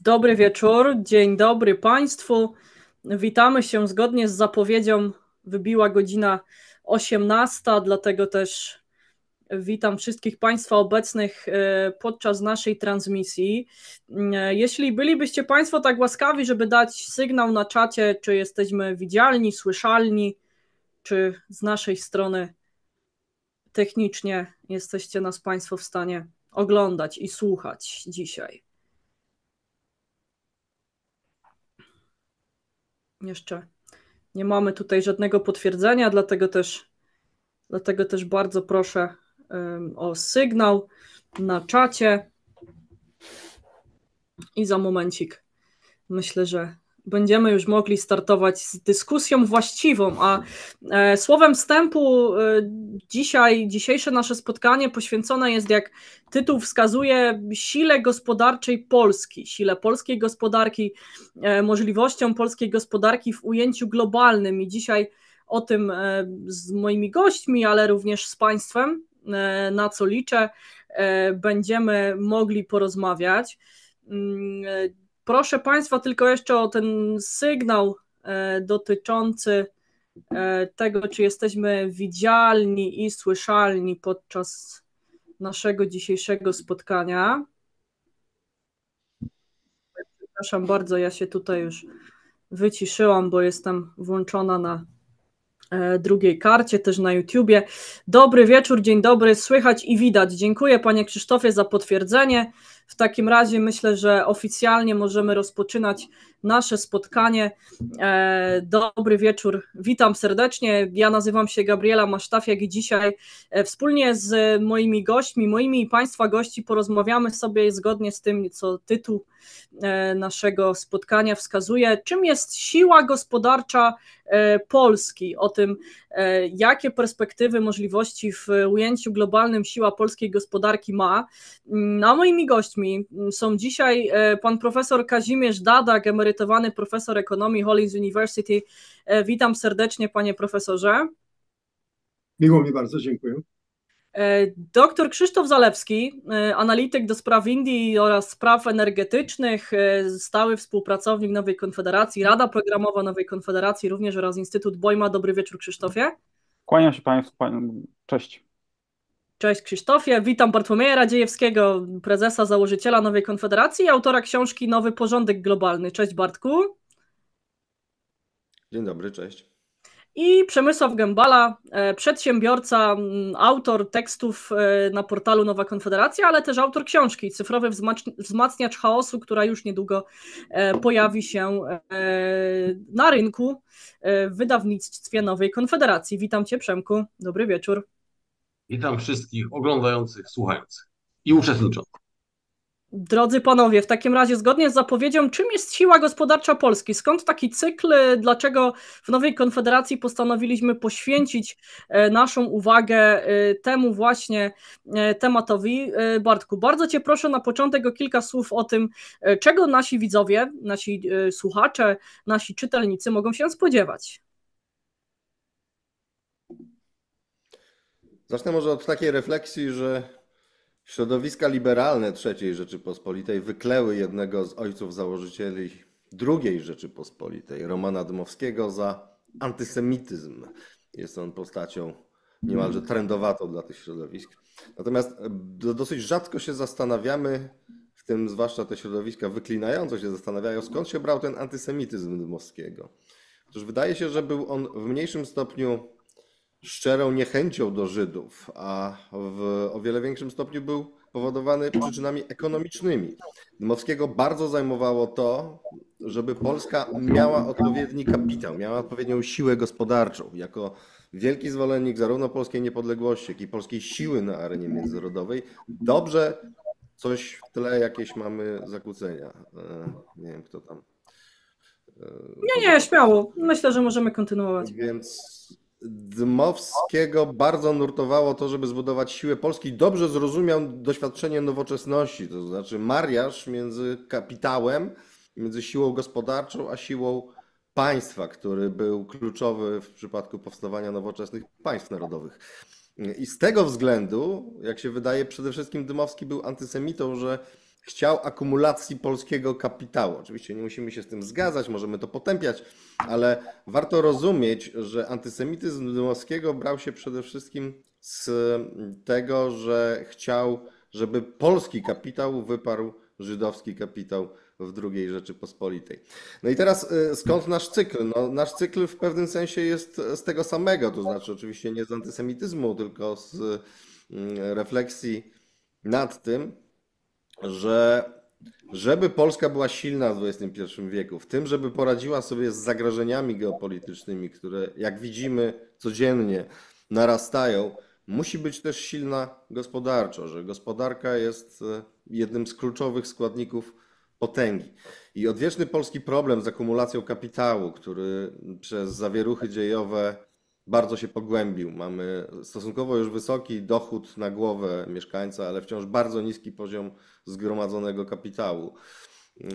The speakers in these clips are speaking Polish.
Dobry wieczór, dzień dobry Państwu. Witamy się zgodnie z zapowiedzią. Wybiła godzina 18, dlatego też witam wszystkich Państwa obecnych e, podczas naszej transmisji. E, jeśli bylibyście Państwo tak łaskawi, żeby dać sygnał na czacie, czy jesteśmy widzialni, słyszalni, czy z naszej strony technicznie jesteście nas Państwo w stanie oglądać i słuchać dzisiaj. Jeszcze nie mamy tutaj żadnego potwierdzenia, dlatego też, dlatego też bardzo proszę o sygnał na czacie. I za momencik myślę, że będziemy już mogli startować z dyskusją właściwą. A e, słowem wstępu, e, dzisiaj, dzisiejsze nasze spotkanie poświęcone jest, jak tytuł wskazuje, sile gospodarczej Polski, sile polskiej gospodarki, e, możliwościom polskiej gospodarki w ujęciu globalnym. I dzisiaj o tym z moimi gośćmi, ale również z Państwem, na co liczę, będziemy mogli porozmawiać. Mm, Proszę Państwa tylko jeszcze o ten sygnał e, dotyczący e, tego, czy jesteśmy widzialni i słyszalni podczas naszego dzisiejszego spotkania. Przepraszam bardzo, ja się tutaj już wyciszyłam, bo jestem włączona na e, drugiej karcie, też na YouTubie. Dobry wieczór, dzień dobry, słychać i widać. Dziękuję Panie Krzysztofie za potwierdzenie. W takim razie myślę, że oficjalnie możemy rozpoczynać nasze spotkanie. E, dobry wieczór, witam serdecznie. Ja nazywam się Gabriela Masztafiak i dzisiaj e, wspólnie z moimi gośćmi, moimi i Państwa gości porozmawiamy sobie zgodnie z tym, co tytuł e, naszego spotkania wskazuje, czym jest siła gospodarcza Polski, o tym, jakie perspektywy, możliwości w ujęciu globalnym siła polskiej gospodarki ma. Mm, a moimi gośćmi są dzisiaj pan profesor Kazimierz Dadak, emerytowany emerytowany profesor ekonomii Hollins University. E, witam serdecznie, panie profesorze. Miło mi bardzo, dziękuję. E, doktor Krzysztof Zalewski, e, analityk do spraw Indii oraz spraw energetycznych, stały współpracownik Nowej Konfederacji, Rada Programowa Nowej Konfederacji, również oraz Instytut Bojma. Dobry wieczór, Krzysztofie. Kłaniam się Państwu. Cześć. Cześć Krzysztofie, witam Bartłomieja Radziejewskiego, prezesa, założyciela Nowej Konfederacji i autora książki Nowy Porządek Globalny. Cześć Bartku. Dzień dobry, cześć. I Przemysław Gębala, e, przedsiębiorca, autor tekstów e, na portalu Nowa Konfederacja, ale też autor książki Cyfrowy Wzmacniacz Chaosu, która już niedługo e, pojawi się na rynku w wydawnictwie Nowej Konfederacji. Witam Cię Przemku, dobry wieczór. Witam wszystkich oglądających, słuchających i uczestniczących. Drodzy panowie, w takim razie zgodnie z zapowiedzią, czym jest siła gospodarcza Polski? Skąd taki cykl? Dlaczego w Nowej Konfederacji postanowiliśmy poświęcić e, naszą uwagę e, temu właśnie e, tematowi? Bartku, bardzo Cię proszę na początek o kilka słów o tym, czego nasi widzowie, nasi słuchacze, nasi czytelnicy mogą się spodziewać. Zacznę może od takiej refleksji, że środowiska liberalne III Rzeczypospolitej wykleły jednego z ojców założycieli II Rzeczypospolitej, Romana Dmowskiego, za antysemityzm. Jest on postacią niemalże trendowatą dla tych środowisk. Natomiast dosyć rzadko się zastanawiamy, w tym zwłaszcza te środowiska wyklinające się zastanawiają, skąd się brał ten antysemityzm Dmowskiego. Otóż wydaje się, że był on w mniejszym stopniu szczerą niechęcią do Żydów, a w o wiele większym stopniu był powodowany przyczynami ekonomicznymi. Dmowskiego bardzo zajmowało to, żeby Polska miała odpowiedni kapitał, miała odpowiednią siłę gospodarczą. Jako wielki zwolennik zarówno polskiej niepodległości, jak i polskiej siły na arenie międzynarodowej, dobrze coś w tle jakieś mamy zakłócenia. E, nie wiem, kto tam. E, nie, nie, śmiało. Myślę, że możemy kontynuować. Więc Dmowskiego bardzo nurtowało to, żeby zbudować siłę Polski. Dobrze zrozumiał doświadczenie nowoczesności, to znaczy mariaż między kapitałem, między siłą gospodarczą, a siłą państwa, który był kluczowy w przypadku powstawania nowoczesnych państw narodowych. I z tego względu, jak się wydaje, przede wszystkim Dymowski był antysemitą, że chciał akumulacji polskiego kapitału. Oczywiście nie musimy się z tym zgadzać, możemy to potępiać, ale warto rozumieć, że antysemityzm Dymowskiego brał się przede wszystkim z tego, że chciał, żeby polski kapitał wyparł żydowski kapitał w II Rzeczypospolitej. No i teraz y, skąd nasz cykl? No, nasz cykl w pewnym sensie jest z tego samego, to znaczy oczywiście nie z antysemityzmu, tylko z mm, refleksji nad tym, że żeby Polska była silna w XXI wieku, w tym, żeby poradziła sobie z zagrożeniami geopolitycznymi, które jak widzimy codziennie narastają, musi być też silna gospodarczo, że gospodarka jest y, jednym z kluczowych składników potęgi. I odwieczny polski problem z akumulacją kapitału, który przez zawieruchy dziejowe bardzo się pogłębił. Mamy stosunkowo już wysoki dochód na głowę mieszkańca, ale wciąż bardzo niski poziom zgromadzonego kapitału.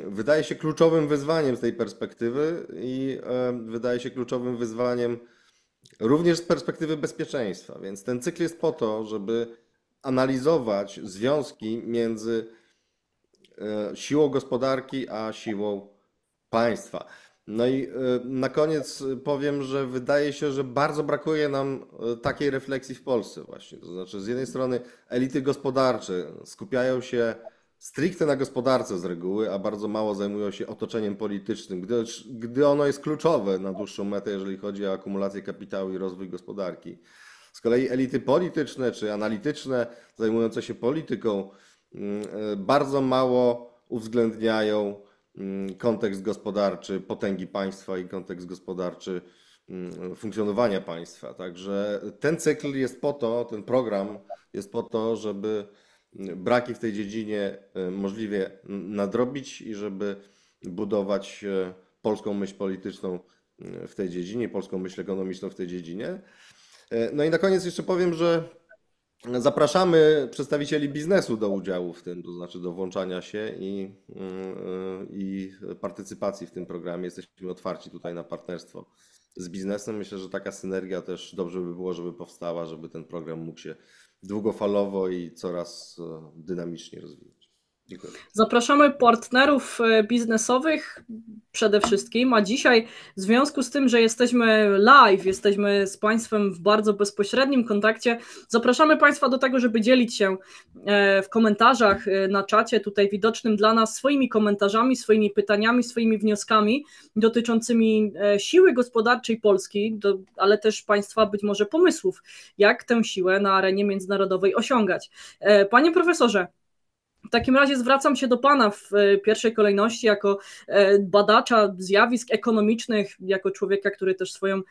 Wydaje się kluczowym wyzwaniem z tej perspektywy i e, wydaje się kluczowym wyzwaniem również z perspektywy bezpieczeństwa. Więc ten cykl jest po to, żeby analizować związki między E, siłą gospodarki, a siłą państwa. No i e, na koniec powiem, że wydaje się, że bardzo brakuje nam e, takiej refleksji w Polsce właśnie. To znaczy z jednej strony elity gospodarcze skupiają się stricte na gospodarce z reguły, a bardzo mało zajmują się otoczeniem politycznym, gdy, ono jest kluczowe na dłuższą metę, jeżeli chodzi o akumulację kapitału i rozwój gospodarki. Z kolei elity polityczne czy analityczne zajmujące się polityką Mm, e, bardzo mało uwzględniają kontekst gospodarczy potęgi państwa i kontekst gospodarczy mm, funkcjonowania państwa. Także ten cykl jest po to, ten program jest po to, żeby braki w tej dziedzinie e, możliwie nadrobić i żeby budować e, polską myśl polityczną w tej dziedzinie, polską myśl ekonomiczną w tej dziedzinie. No i na koniec jeszcze powiem, że Zapraszamy przedstawicieli biznesu do udziału w tym, to znaczy do włączania się i, yy, i partycypacji w tym programie. Jesteśmy otwarci tutaj na partnerstwo z biznesem. Myślę, że taka synergia też dobrze by było, żeby powstała, żeby ten program mógł się długofalowo i coraz e, dynamiczniej rozwijać. Dziękuję. Zapraszamy partnerów e, biznesowych przede wszystkim, a dzisiaj w związku z tym, że jesteśmy live, jesteśmy z Państwem w bardzo bezpośrednim kontakcie, zapraszamy Państwa do tego, żeby dzielić się e, w komentarzach e, na czacie tutaj widocznym dla nas swoimi komentarzami, swoimi pytaniami, swoimi wnioskami dotyczącymi siły gospodarczej Polski, ale też Państwa być może pomysłów, jak tę siłę na arenie międzynarodowej osiągać. Panie profesorze, w takim razie zwracam się do Pana w e, pierwszej kolejności jako e, badacza zjawisk ekonomicznych, jako człowieka, który też swoją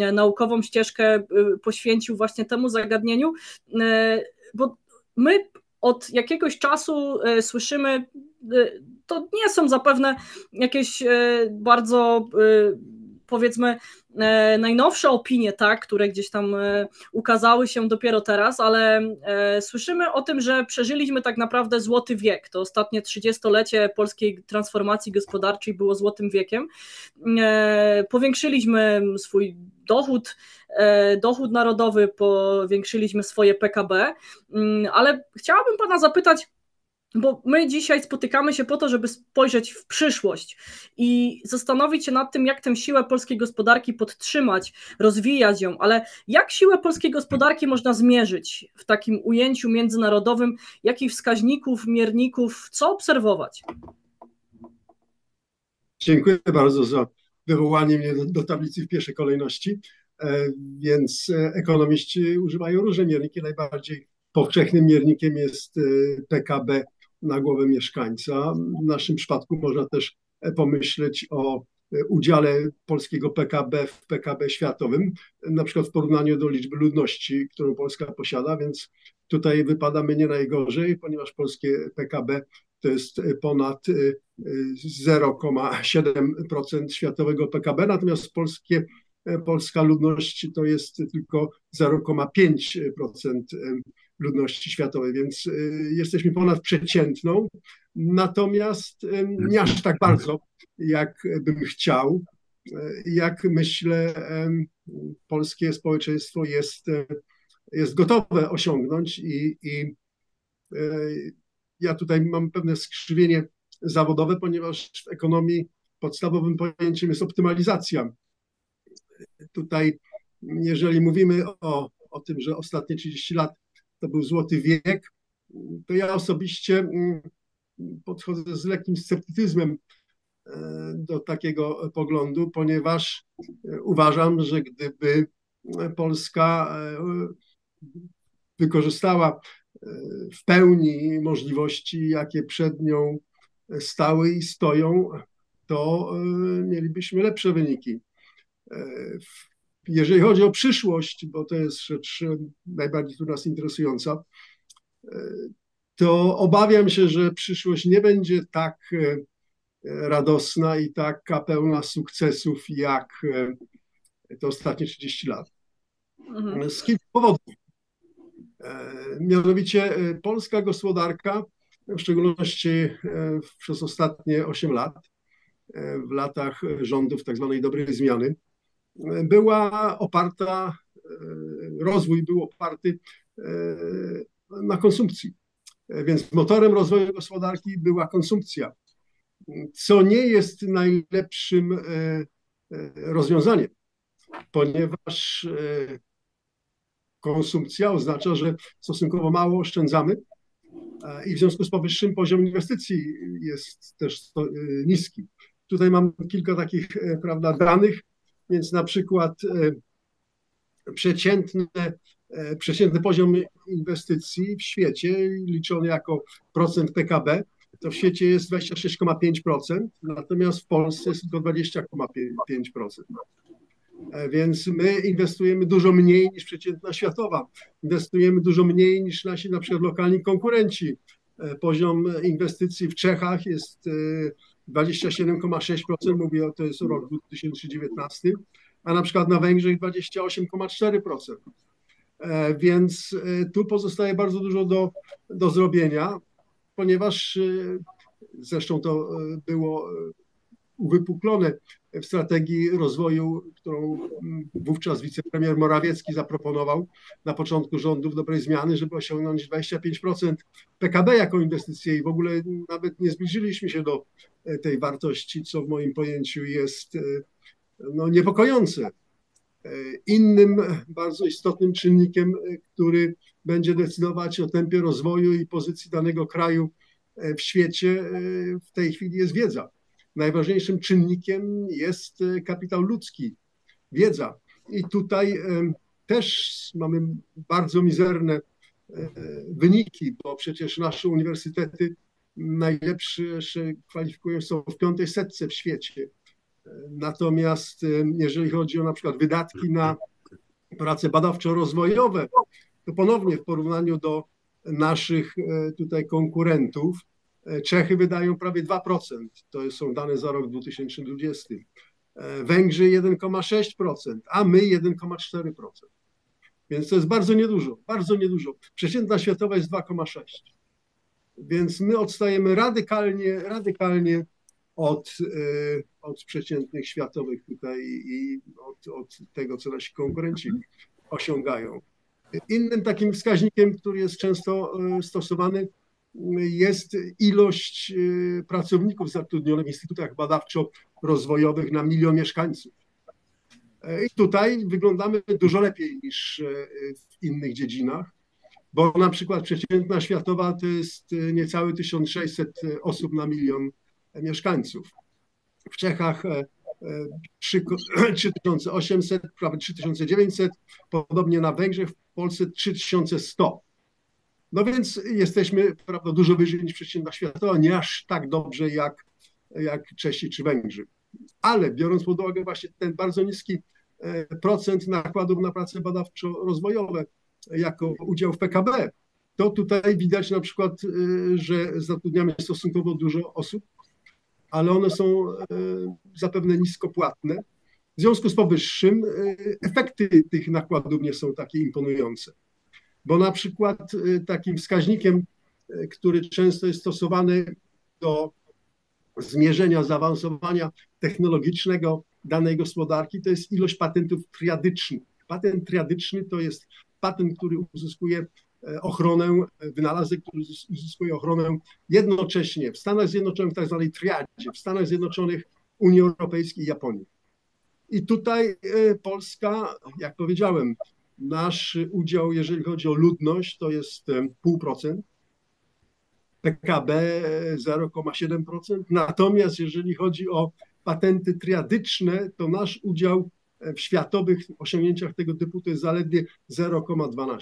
e, naukową ścieżkę poświęcił właśnie temu zagadnieniu, bo my od jakiegoś czasu słyszymy, to nie są zapewne jakieś bardzo powiedzmy e, najnowsze opinie, tak, które gdzieś tam e, ukazały się dopiero teraz, ale e, słyszymy o tym, że przeżyliśmy tak naprawdę złoty wiek. To ostatnie 30-lecie polskiej transformacji gospodarczej było złotym wiekiem. Powiększyliśmy swój dochód, dochód narodowy, powiększyliśmy swoje PKB, mm, ale chciałabym Pana zapytać, bo my dzisiaj spotykamy się po to, żeby spojrzeć w przyszłość i zastanowić się nad tym, jak tę siłę polskiej gospodarki podtrzymać, rozwijać ją, ale jak siłę polskiej gospodarki można zmierzyć w takim ujęciu międzynarodowym, jakich wskaźników, mierników, co obserwować? Dziękuję bardzo za wywołanie mnie do, tablicy w pierwszej kolejności. E, więc e, ekonomiści używają różne mierniki. Najbardziej powszechnym miernikiem jest e, PKB na głowę mieszkańca. W naszym przypadku można też pomyśleć o udziale polskiego PKB w PKB światowym, na przykład w porównaniu do liczby ludności, którą Polska posiada, więc tutaj wypadamy nie najgorzej, ponieważ polskie PKB to jest ponad 0,7% światowego PKB, natomiast polskie, polska ludność to jest tylko 0,5% ludności światowej, więc y, jesteśmy ponadprzeciętną, natomiast y, nie aż tak bardzo, jak bym chciał. jak myślę, polskie społeczeństwo jest, jest gotowe osiągnąć i, i ja tutaj mam pewne skrzywienie zawodowe, ponieważ w ekonomii podstawowym pojęciem jest optymalizacja. Tutaj, jeżeli mówimy o, o tym, że ostatnie 30 lat to był złoty wiek, to ja osobiście mm, podchodzę z lekkim sceptycyzmem e, do takiego poglądu, ponieważ e, uważam, że gdyby Polska e, wykorzystała w pełni możliwości, jakie przed nią stały i stoją, to mielibyśmy lepsze wyniki. Jeżeli chodzi o przyszłość, bo to jest rzecz najbardziej tu nas interesująca, to obawiam się, że przyszłość nie będzie tak e, radosna i taka pełna sukcesów jak e, te ostatnie 30 lat. Mhm. Z kilku powodów. E, mianowicie polska gospodarka, w szczególności przez ostatnie 8 lat, w latach rządów tak zwanej dobrej zmiany, była oparta, rozwój był oparty na konsumpcji. Więc motorem rozwoju gospodarki była konsumpcja, co nie jest najlepszym e, e, rozwiązaniem, ponieważ e, konsumpcja oznacza, że stosunkowo mało oszczędzamy i w związku z powyższym poziom inwestycji jest też niski. Tutaj mam kilka takich prawda, danych, więc na przykład przeciętne E, przeciętny poziom inwestycji w świecie, liczony jako procent PKB, to w świecie jest 26,5%, natomiast w Polsce jest tylko 20,5%. E, więc my inwestujemy dużo mniej niż przeciętna światowa. Inwestujemy dużo mniej niż nasi na przykład lokalni konkurenci. E, poziom inwestycji w Czechach jest 27,6%, mówię, to jest rok 2019, a na przykład na Węgrzech 28,4%. E, więc e, tu pozostaje bardzo dużo do, do zrobienia, ponieważ e, zresztą to było uwypuklone w strategii rozwoju, którą wówczas wicepremier Morawiecki zaproponował na początku rządów dobrej zmiany, żeby osiągnąć 25% PKB jako inwestycje i w ogóle nawet nie zbliżyliśmy się do tej wartości, co w moim pojęciu jest no, niepokojące. E, innym bardzo istotnym czynnikiem, e, który będzie decydować o tempie rozwoju i pozycji danego kraju e, w świecie, w tej chwili jest wiedza. Najważniejszym czynnikiem jest kapitał ludzki, wiedza. I tutaj też mamy bardzo mizerne wyniki, bo przecież nasze uniwersytety najlepsze kwalifikują są w piątej setce w świecie. Natomiast jeżeli chodzi o na przykład wydatki na prace badawczo-rozwojowe, to ponownie w porównaniu do naszych e, tutaj konkurentów, e, Czechy wydają prawie 2%, to są dane za rok 2020. E, Węgrzy 1,6%, a my 1,4%. Więc to jest bardzo niedużo, bardzo niedużo. Przeciętna światowa jest 2,6. Więc my odstajemy radykalnie, radykalnie od, y, od przeciętnych światowych tutaj i od, od tego, co nasi konkurenci osiągają. Innym takim wskaźnikiem, który jest często y, stosowany, jest ilość y, pracowników zatrudnionych w instytutach badawczo-rozwojowych na milion mieszkańców. I tutaj wyglądamy dużo lepiej niż w innych dziedzinach, bo na przykład przeciętna światowa to jest niecałe 1600 osób na milion mieszkańców. W Czechach 3800, e, prawie 3900, podobnie na Węgrzech, w Polsce 3100. No więc jesteśmy prawda, dużo wyżej niż przeciętna światowa, nie aż tak dobrze jak, jak Czesi czy Węgrzy. Ale biorąc pod uwagę właśnie ten bardzo niski e, procent nakładów na prace badawczo-rozwojowe jako udział w PKB, to tutaj widać na przykład, e, że zatrudniamy stosunkowo dużo osób, ale one są e, zapewne niskopłatne. W związku z powyższym e, efekty tych nakładów nie są takie imponujące. Bo na przykład takim wskaźnikiem, który często jest stosowany do zmierzenia zaawansowania technologicznego danej gospodarki, to jest ilość patentów triadycznych. Patent triadyczny to jest patent, który uzyskuje e, ochronę, e, wynalazek, który uzyskuje ochronę jednocześnie w Stanach Zjednoczonych, w tak zwanej triadzie, w Stanach Zjednoczonych, Unii Europejskiej i Japonii. I tutaj e, Polska, jak powiedziałem, nasz udział, jeżeli chodzi o ludność, to jest 0,5%. PKB 0,7%. Natomiast jeżeli chodzi o patenty triadyczne, to nasz udział w światowych osiągnięciach tego typu to jest zaledwie 0,12.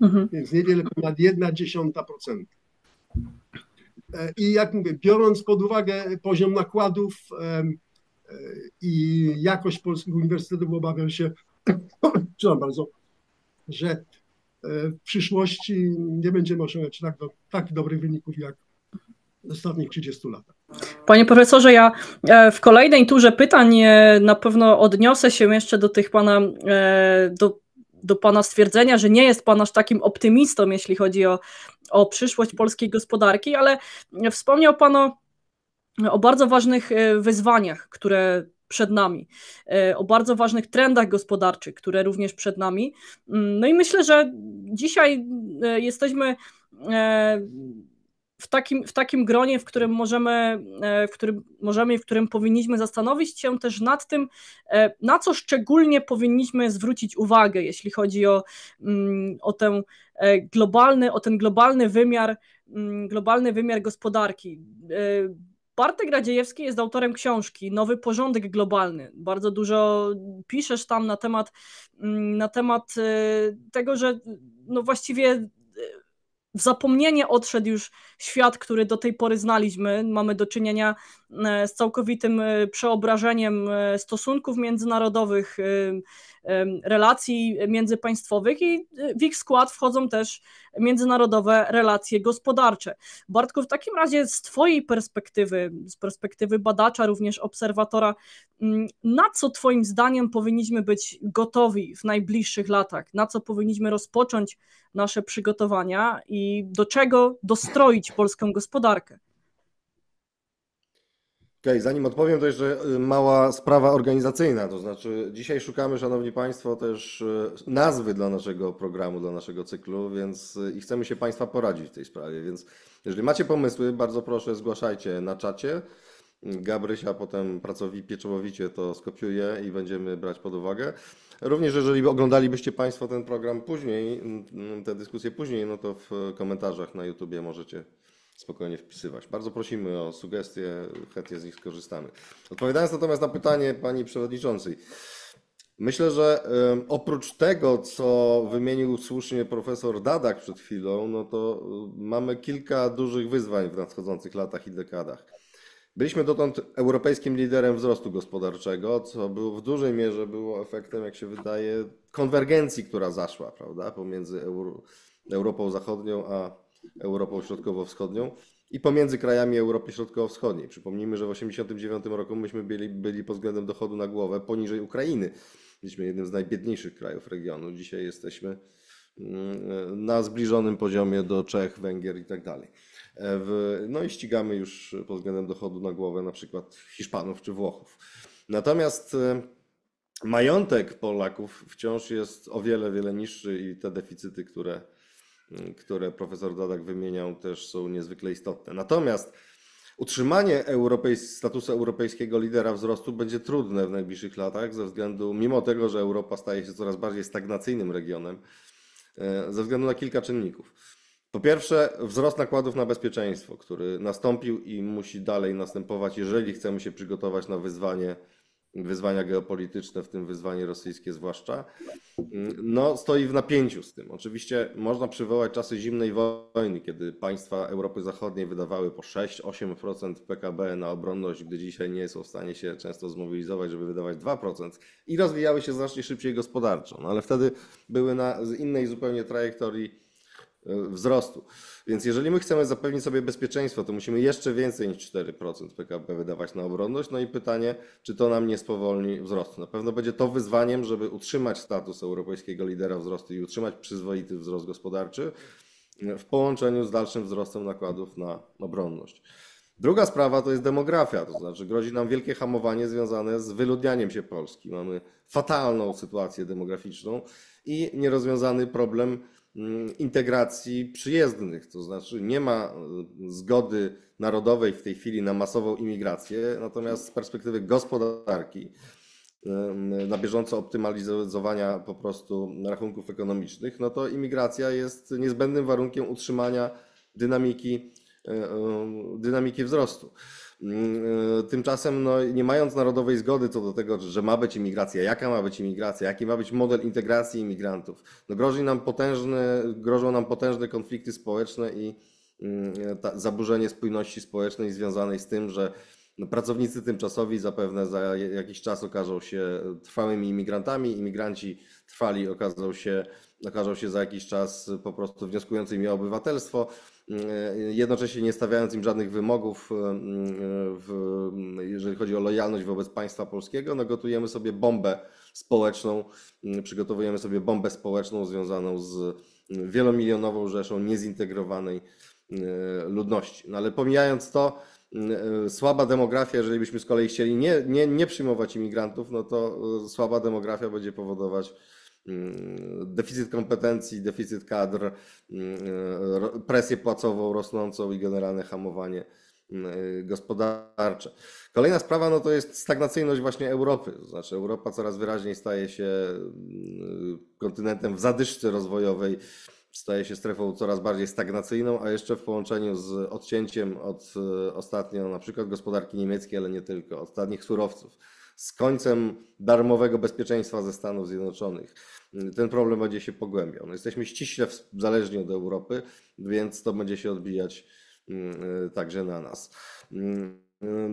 Mhm. Więc niewiele ponad 1,1%. I jak mówię, biorąc pod uwagę poziom nakładów e, i jakość polskich uniwersytetów, obawiam się, przepraszam bardzo, że e, w przyszłości nie będziemy osiągać tak, do, tak dobrych wyników jak w ostatnich 30 latach. Panie profesorze, ja e, w kolejnej turze pytań e, na pewno odniosę się jeszcze do tych pana, e, do, do pana stwierdzenia, że nie jest pan aż takim optymistą, jeśli chodzi o, o przyszłość polskiej gospodarki, ale wspomniał pan o, o bardzo ważnych wyzwaniach, które przed nami, o bardzo ważnych trendach gospodarczych, które również przed nami. Mm, no i myślę, że dzisiaj jesteśmy w takim, w takim gronie, w którym możemy, e, w którym możemy i w którym powinniśmy zastanowić się też nad tym, e, na co szczególnie powinniśmy zwrócić uwagę, jeśli chodzi o, mm, o, ten, globalny, o ten globalny wymiar, mm, globalny wymiar gospodarki. E, Bartek Radziejewski jest autorem książki Nowy Porządek Globalny. Bardzo dużo piszesz tam na temat, mm, na temat tego, że no właściwie w zapomnienie odszedł już świat, który do tej pory znaliśmy. Mamy do czynienia z całkowitym e, przeobrażeniem e, stosunków międzynarodowych, relacji międzypaństwowych i w ich skład wchodzą też międzynarodowe relacje gospodarcze. Bartku, w takim razie z Twojej perspektywy, z perspektywy badacza, również obserwatora, mm, na co Twoim zdaniem powinniśmy być gotowi w najbliższych latach? Na co powinniśmy rozpocząć nasze przygotowania i do czego dostroić polską gospodarkę? Okay, zanim odpowiem, to jeszcze y, mała sprawa organizacyjna. To znaczy, dzisiaj szukamy, Szanowni Państwo, też y, nazwy dla naszego programu, dla naszego cyklu, więc y, i chcemy się Państwa poradzić w tej sprawie. Więc jeżeli macie pomysły, bardzo proszę, zgłaszajcie na czacie. Gabrysia potem pracowi, pieczołowicie to skopiuje i będziemy brać pod uwagę. Również jeżeli oglądalibyście Państwo ten program później, te dyskusje później, no to w komentarzach na YouTubie możecie spokojnie wpisywać. Bardzo prosimy o sugestie, chętnie z nich skorzystamy. Odpowiadając natomiast na pytanie pani przewodniczącej, myślę, że oprócz tego, co wymienił słusznie profesor Dadak przed chwilą, no to y, mamy kilka dużych wyzwań w nadchodzących latach i dekadach. Byliśmy dotąd europejskim liderem wzrostu gospodarczego, co było w dużej mierze było efektem, jak się wydaje, konwergencji, która zaszła, prawda, pomiędzy Euro, Europą Zachodnią a Europą Środkowo-Wschodnią i pomiędzy krajami Europy Środkowo-Wschodniej. Przypomnijmy, że w 1989 roku myśmy byli, byli pod względem dochodu na głowę poniżej Ukrainy. Byliśmy jednym z najbiedniejszych krajów regionu. Dzisiaj jesteśmy mm, na zbliżonym poziomie do Czech, Węgier i tak dalej. No i ścigamy już pod względem dochodu na głowę na przykład Hiszpanów czy Włochów. Natomiast e, majątek Polaków wciąż jest o wiele, wiele niższy i te deficyty, które które profesor Dadak wymieniał, też są niezwykle istotne. Natomiast utrzymanie europejs statusu europejskiego lidera wzrostu będzie trudne w najbliższych latach, ze względu, mimo tego, że Europa staje się coraz bardziej stagnacyjnym regionem, e, ze względu na kilka czynników. Po pierwsze, wzrost nakładów na bezpieczeństwo, który nastąpił i musi dalej następować, jeżeli chcemy się przygotować na wyzwanie wyzwania geopolityczne, w tym wyzwanie rosyjskie zwłaszcza, no, stoi w napięciu z tym. Oczywiście można przywołać czasy zimnej wojny, kiedy państwa Europy Zachodniej wydawały po 6-8% PKB na obronność, gdy dzisiaj nie są w stanie się często zmobilizować, żeby wydawać 2% i rozwijały się znacznie szybciej gospodarczo. No, ale wtedy były na innej zupełnie trajektorii wzrostu. Więc jeżeli my chcemy zapewnić sobie bezpieczeństwo, to musimy jeszcze więcej niż 4% PKB wydawać na obronność. No i pytanie, czy to nam nie spowolni wzrostu. Na pewno będzie to wyzwaniem, żeby utrzymać status europejskiego lidera wzrostu i utrzymać przyzwoity wzrost gospodarczy w połączeniu z dalszym wzrostem nakładów na obronność. Druga sprawa to jest demografia, to znaczy grozi nam wielkie hamowanie związane z wyludnianiem się Polski. Mamy fatalną sytuację demograficzną i nierozwiązany problem integracji przyjezdnych, to znaczy nie ma y, zgody narodowej w tej chwili na masową imigrację, natomiast z perspektywy gospodarki, na bieżąco optymalizowania po prostu rachunków ekonomicznych, no to imigracja jest niezbędnym warunkiem utrzymania dynamiki, e, e, dynamiki wzrostu. Mm, e, tymczasem, no, nie mając narodowej zgody co do tego, że ma być imigracja, jaka ma być imigracja, jaki ma być model integracji imigrantów, no, grozi nam potężne, grożą nam potężne konflikty społeczne i mm, zaburzenie spójności społecznej związanej z tym, że no, pracownicy tymczasowi zapewne za jakiś czas okażą się trwałymi imigrantami, imigranci trwali okażą się, okażą się za jakiś czas po prostu wnioskującymi o obywatelstwo, jednocześnie nie stawiając im żadnych wymogów, w, jeżeli chodzi o lojalność wobec państwa polskiego, no gotujemy sobie bombę społeczną, przygotowujemy sobie bombę społeczną związaną z wielomilionową rzeszą niezintegrowanej ludności. No ale pomijając to, słaba demografia, jeżeli byśmy z kolei chcieli nie, nie, nie przyjmować imigrantów, no to słaba demografia będzie powodować deficyt kompetencji, deficyt kadr, mm, e, presję płacową rosnącą i generalne hamowanie mm, gospodarcze. Kolejna sprawa no to jest stagnacyjność właśnie Europy. To znaczy Europa coraz wyraźniej staje się kontynentem w zadyszce rozwojowej staje się strefą coraz bardziej stagnacyjną, a jeszcze w połączeniu z odcięciem od e, ostatnio na przykład gospodarki niemieckiej, ale nie tylko, od ostatnich surowców, z końcem darmowego bezpieczeństwa ze Stanów Zjednoczonych. Ten problem będzie się pogłębiał. No jesteśmy ściśle zależni od Europy, więc to będzie się odbijać mm, e, także na nas. Mm,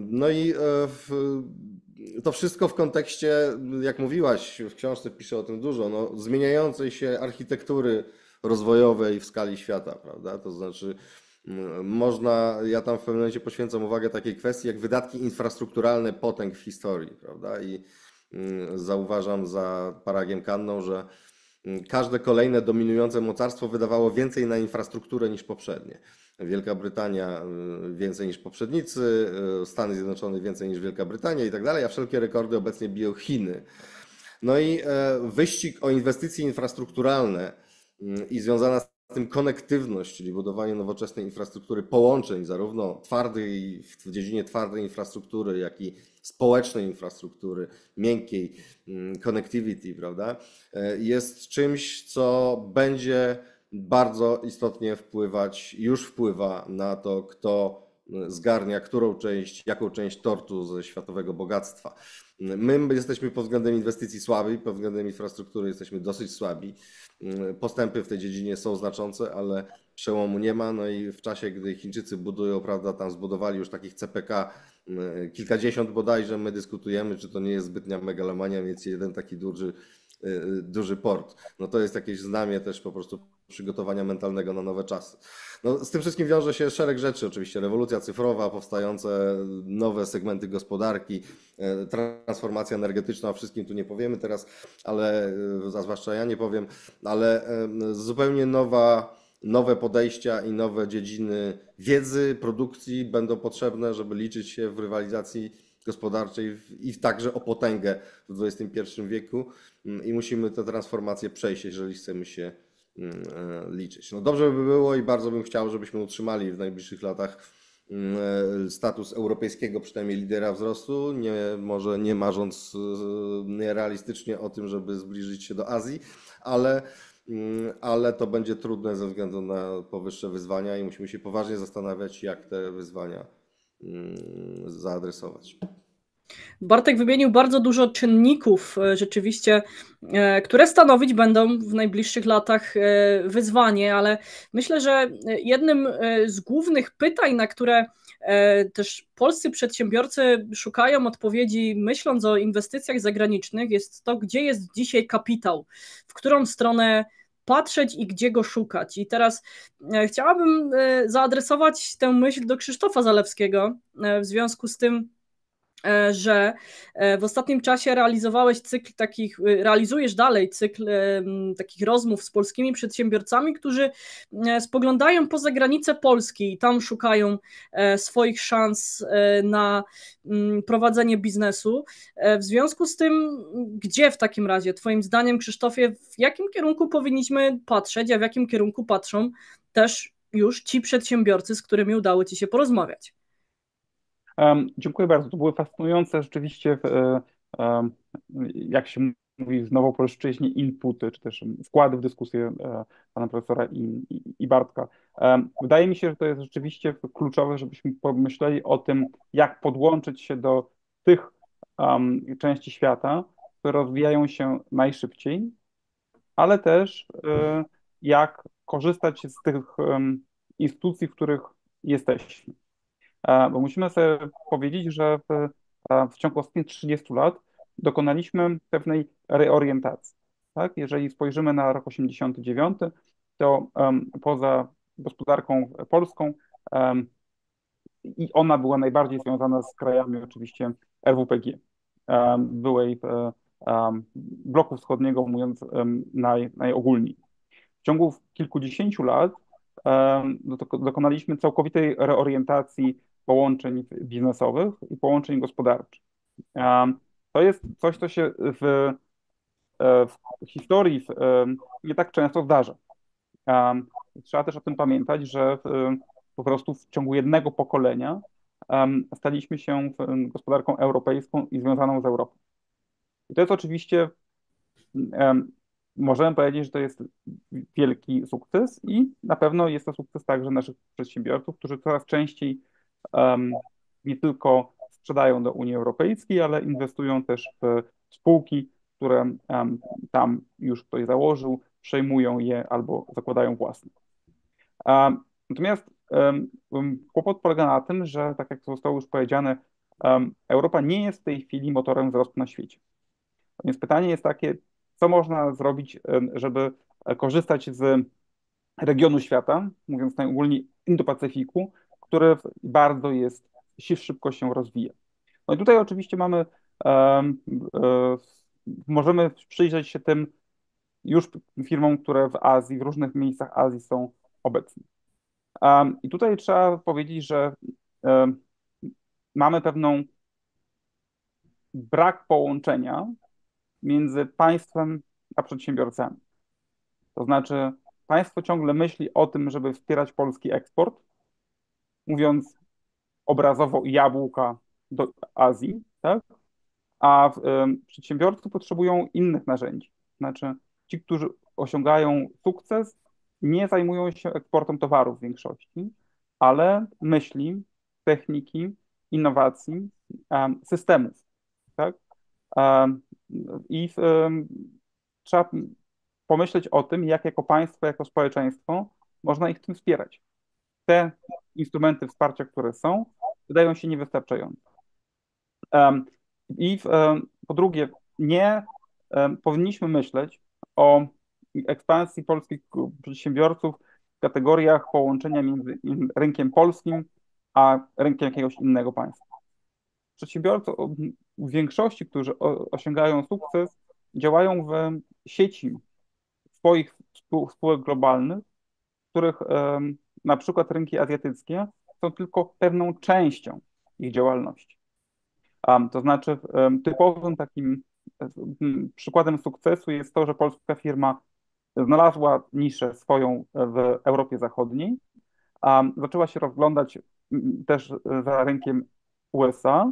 no i e, to wszystko w kontekście, jak mówiłaś, w książce piszę o tym dużo, no, zmieniającej się architektury rozwojowej w skali świata, prawda? To znaczy, można, ja tam w pewnym momencie poświęcam uwagę takiej kwestii jak wydatki infrastrukturalne potęg w historii, prawda? I zauważam za Paragiem Kanną, że każde kolejne dominujące mocarstwo wydawało więcej na infrastrukturę niż poprzednie. Wielka Brytania więcej niż poprzednicy, Stany Zjednoczone więcej niż Wielka Brytania i tak dalej, a wszelkie rekordy obecnie biją Chiny. No i e, wyścig o inwestycje infrastrukturalne i związana z tym konektywność, czyli budowanie nowoczesnej infrastruktury połączeń, zarówno twardej, w dziedzinie twardej infrastruktury, jak i społecznej infrastruktury, miękkiej mm, connectivity, prawda, e, jest czymś, co będzie bardzo istotnie wpływać, już wpływa na to, kto zgarnia którą część, jaką część tortu ze światowego bogactwa. My jesteśmy pod względem inwestycji słabi, pod względem infrastruktury jesteśmy dosyć słabi. Postępy w tej dziedzinie są znaczące, ale przełomu nie ma. No i w czasie, gdy Chińczycy budują, prawda, tam zbudowali już takich CPK kilkadziesiąt bodajże, my dyskutujemy, czy to nie jest zbytnia megalomania, mieć jeden taki duży, duży port. No to jest jakieś znamie też po prostu przygotowania mentalnego na nowe czasy. No, z tym wszystkim wiąże się szereg rzeczy, oczywiście rewolucja cyfrowa, powstające nowe segmenty gospodarki, e, transformacja energetyczna, o wszystkim tu nie powiemy teraz, ale e, a zwłaszcza ja nie powiem, ale e, zupełnie nowa, nowe podejścia i nowe dziedziny wiedzy, produkcji będą potrzebne, żeby liczyć się w rywalizacji gospodarczej i także o potęgę w XXI wieku i musimy tę transformację przejść, jeżeli chcemy się liczyć. No dobrze by było i bardzo bym chciał, żebyśmy utrzymali w najbliższych latach mm, e, status europejskiego przynajmniej lidera wzrostu, nie, może nie marząc realistycznie o tym, żeby zbliżyć się do Azji, ale, mm, ale to będzie trudne ze względu na powyższe wyzwania i musimy się poważnie zastanawiać, jak te wyzwania zaadresować. Bartek wymienił bardzo dużo czynników e, rzeczywiście, e, które stanowić będą w najbliższych latach e, wyzwanie, ale myślę, że jednym z głównych pytań, na które też polscy przedsiębiorcy szukają odpowiedzi, myśląc o inwestycjach zagranicznych, jest to, gdzie jest dzisiaj kapitał, w którą stronę patrzeć i gdzie go szukać. I teraz chciałabym zaadresować tę myśl do Krzysztofa Zalewskiego w związku z tym, że e, w ostatnim czasie realizowałeś cykl takich, e, realizujesz dalej cykl takich rozmów z polskimi przedsiębiorcami, którzy spoglądają poza granice Polski i tam szukają swoich szans na prowadzenie biznesu. W związku z tym, gdzie w takim razie, Twoim zdaniem, Krzysztofie, w jakim kierunku powinniśmy patrzeć, a w jakim kierunku patrzą też już ci przedsiębiorcy, z którymi udało Ci się porozmawiać? Dziękuję bardzo. To były fascynujące rzeczywiście, e, jak się mówi w Nowopolszczyźnie, inputy, czy też wkłady w dyskusję e, pana profesora i, i, i Bartka. Wydaje mi się, że to jest rzeczywiście kluczowe, żebyśmy pomyśleli o tym, jak podłączyć się do tych części świata, które rozwijają się najszybciej, ale też y, jak korzystać z tych instytucji, w których jesteśmy. E, bo musimy sobie powiedzieć, że w, e, w ciągu ostatnich 30 lat dokonaliśmy pewnej reorientacji. Tak? Jeżeli spojrzymy na rok 89, to um, poza gospodarką polską um, i ona była najbardziej związana z krajami oczywiście RWPG, um, byłej bloku wschodniego, mówiąc naj, najogólniej. W ciągu kilkudziesięciu lat dokonaliśmy całkowitej reorientacji połączeń biznesowych i połączeń gospodarczych. To jest coś, co się w, e, w historii nie tak często zdarza. Trzeba też o tym pamiętać, że po prostu w ciągu jednego pokolenia staliśmy się gospodarką europejską i związaną z Europą. I to jest oczywiście, możemy powiedzieć, że to jest wielki sukces i na pewno jest to sukces także naszych przedsiębiorców, którzy coraz częściej nie tylko sprzedają do Unii Europejskiej, ale inwestują też w spółki, które tam już ktoś założył, przejmują je albo zakładają własne. Natomiast kłopot polega na tym, że tak jak zostało już powiedziane, Europa nie jest w tej chwili motorem wzrostu na świecie. Więc pytanie jest takie, co można zrobić, żeby korzystać z regionu świata, mówiąc najogólniej Indo-Pacyfiku, który bardzo jest, szybko się rozwija. No i tutaj oczywiście mamy, um, możemy przyjrzeć się tym już firmom, które w Azji, w różnych miejscach Azji są obecne. I tutaj trzeba powiedzieć, że mamy pewną brak połączenia między państwem a przedsiębiorcami. To znaczy, państwo ciągle myśli o tym, żeby wspierać polski eksport, mówiąc obrazowo, jabłka do Azji, tak? a y, przedsiębiorcy potrzebują innych narzędzi. Znaczy, ci, którzy osiągają sukces, nie zajmują się eksportem towarów w większości, ale myśli, techniki, innowacji, um, systemów. Tak? I um, trzeba pomyśleć o tym, jak jako państwo, jako społeczeństwo można ich w tym wspierać. Te instrumenty wsparcia, które są, wydają się niewystarczające. I po drugie, nie powinniśmy myśleć o ekspansji polskich przedsiębiorców w kategoriach połączenia między rynkiem polskim a rynkiem jakiegoś innego państwa. Przedsiębiorcy w większości, którzy osiągają sukces, działają w sieci swoich spółek globalnych, których na przykład rynki azjatyckie są tylko pewną częścią ich działalności. Um, to znaczy, um, typowym takim um, przykładem sukcesu jest to, że polska firma znalazła niszę swoją w Europie Zachodniej, zaczęła się rozglądać też za rynkiem USA,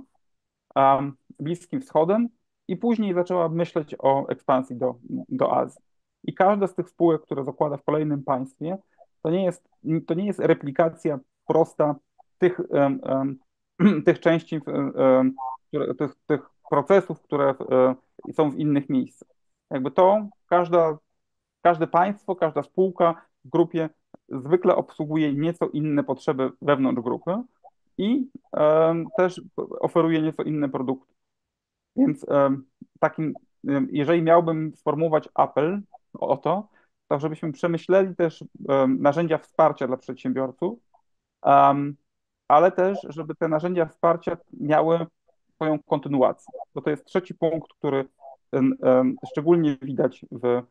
Bliskim Wschodem i później zaczęła myśleć o ekspansji do, do Azji. I każda z tych spółek, które zakłada w kolejnym państwie, to nie jest, to nie jest replikacja prosta tych, tych części, tych, tych procesów, które są w innych miejscach. Jakby to każda, każde państwo, każda spółka w grupie zwykle obsługuje nieco inne potrzeby wewnątrz grupy i też oferuje nieco inne produkty. Więc takim, jeżeli miałbym sformułować apel o to, to żebyśmy przemyśleli też narzędzia wsparcia dla przedsiębiorców, ale też, żeby te narzędzia wsparcia miały swoją kontynuację. Bo to jest trzeci punkt, który szczególnie widać w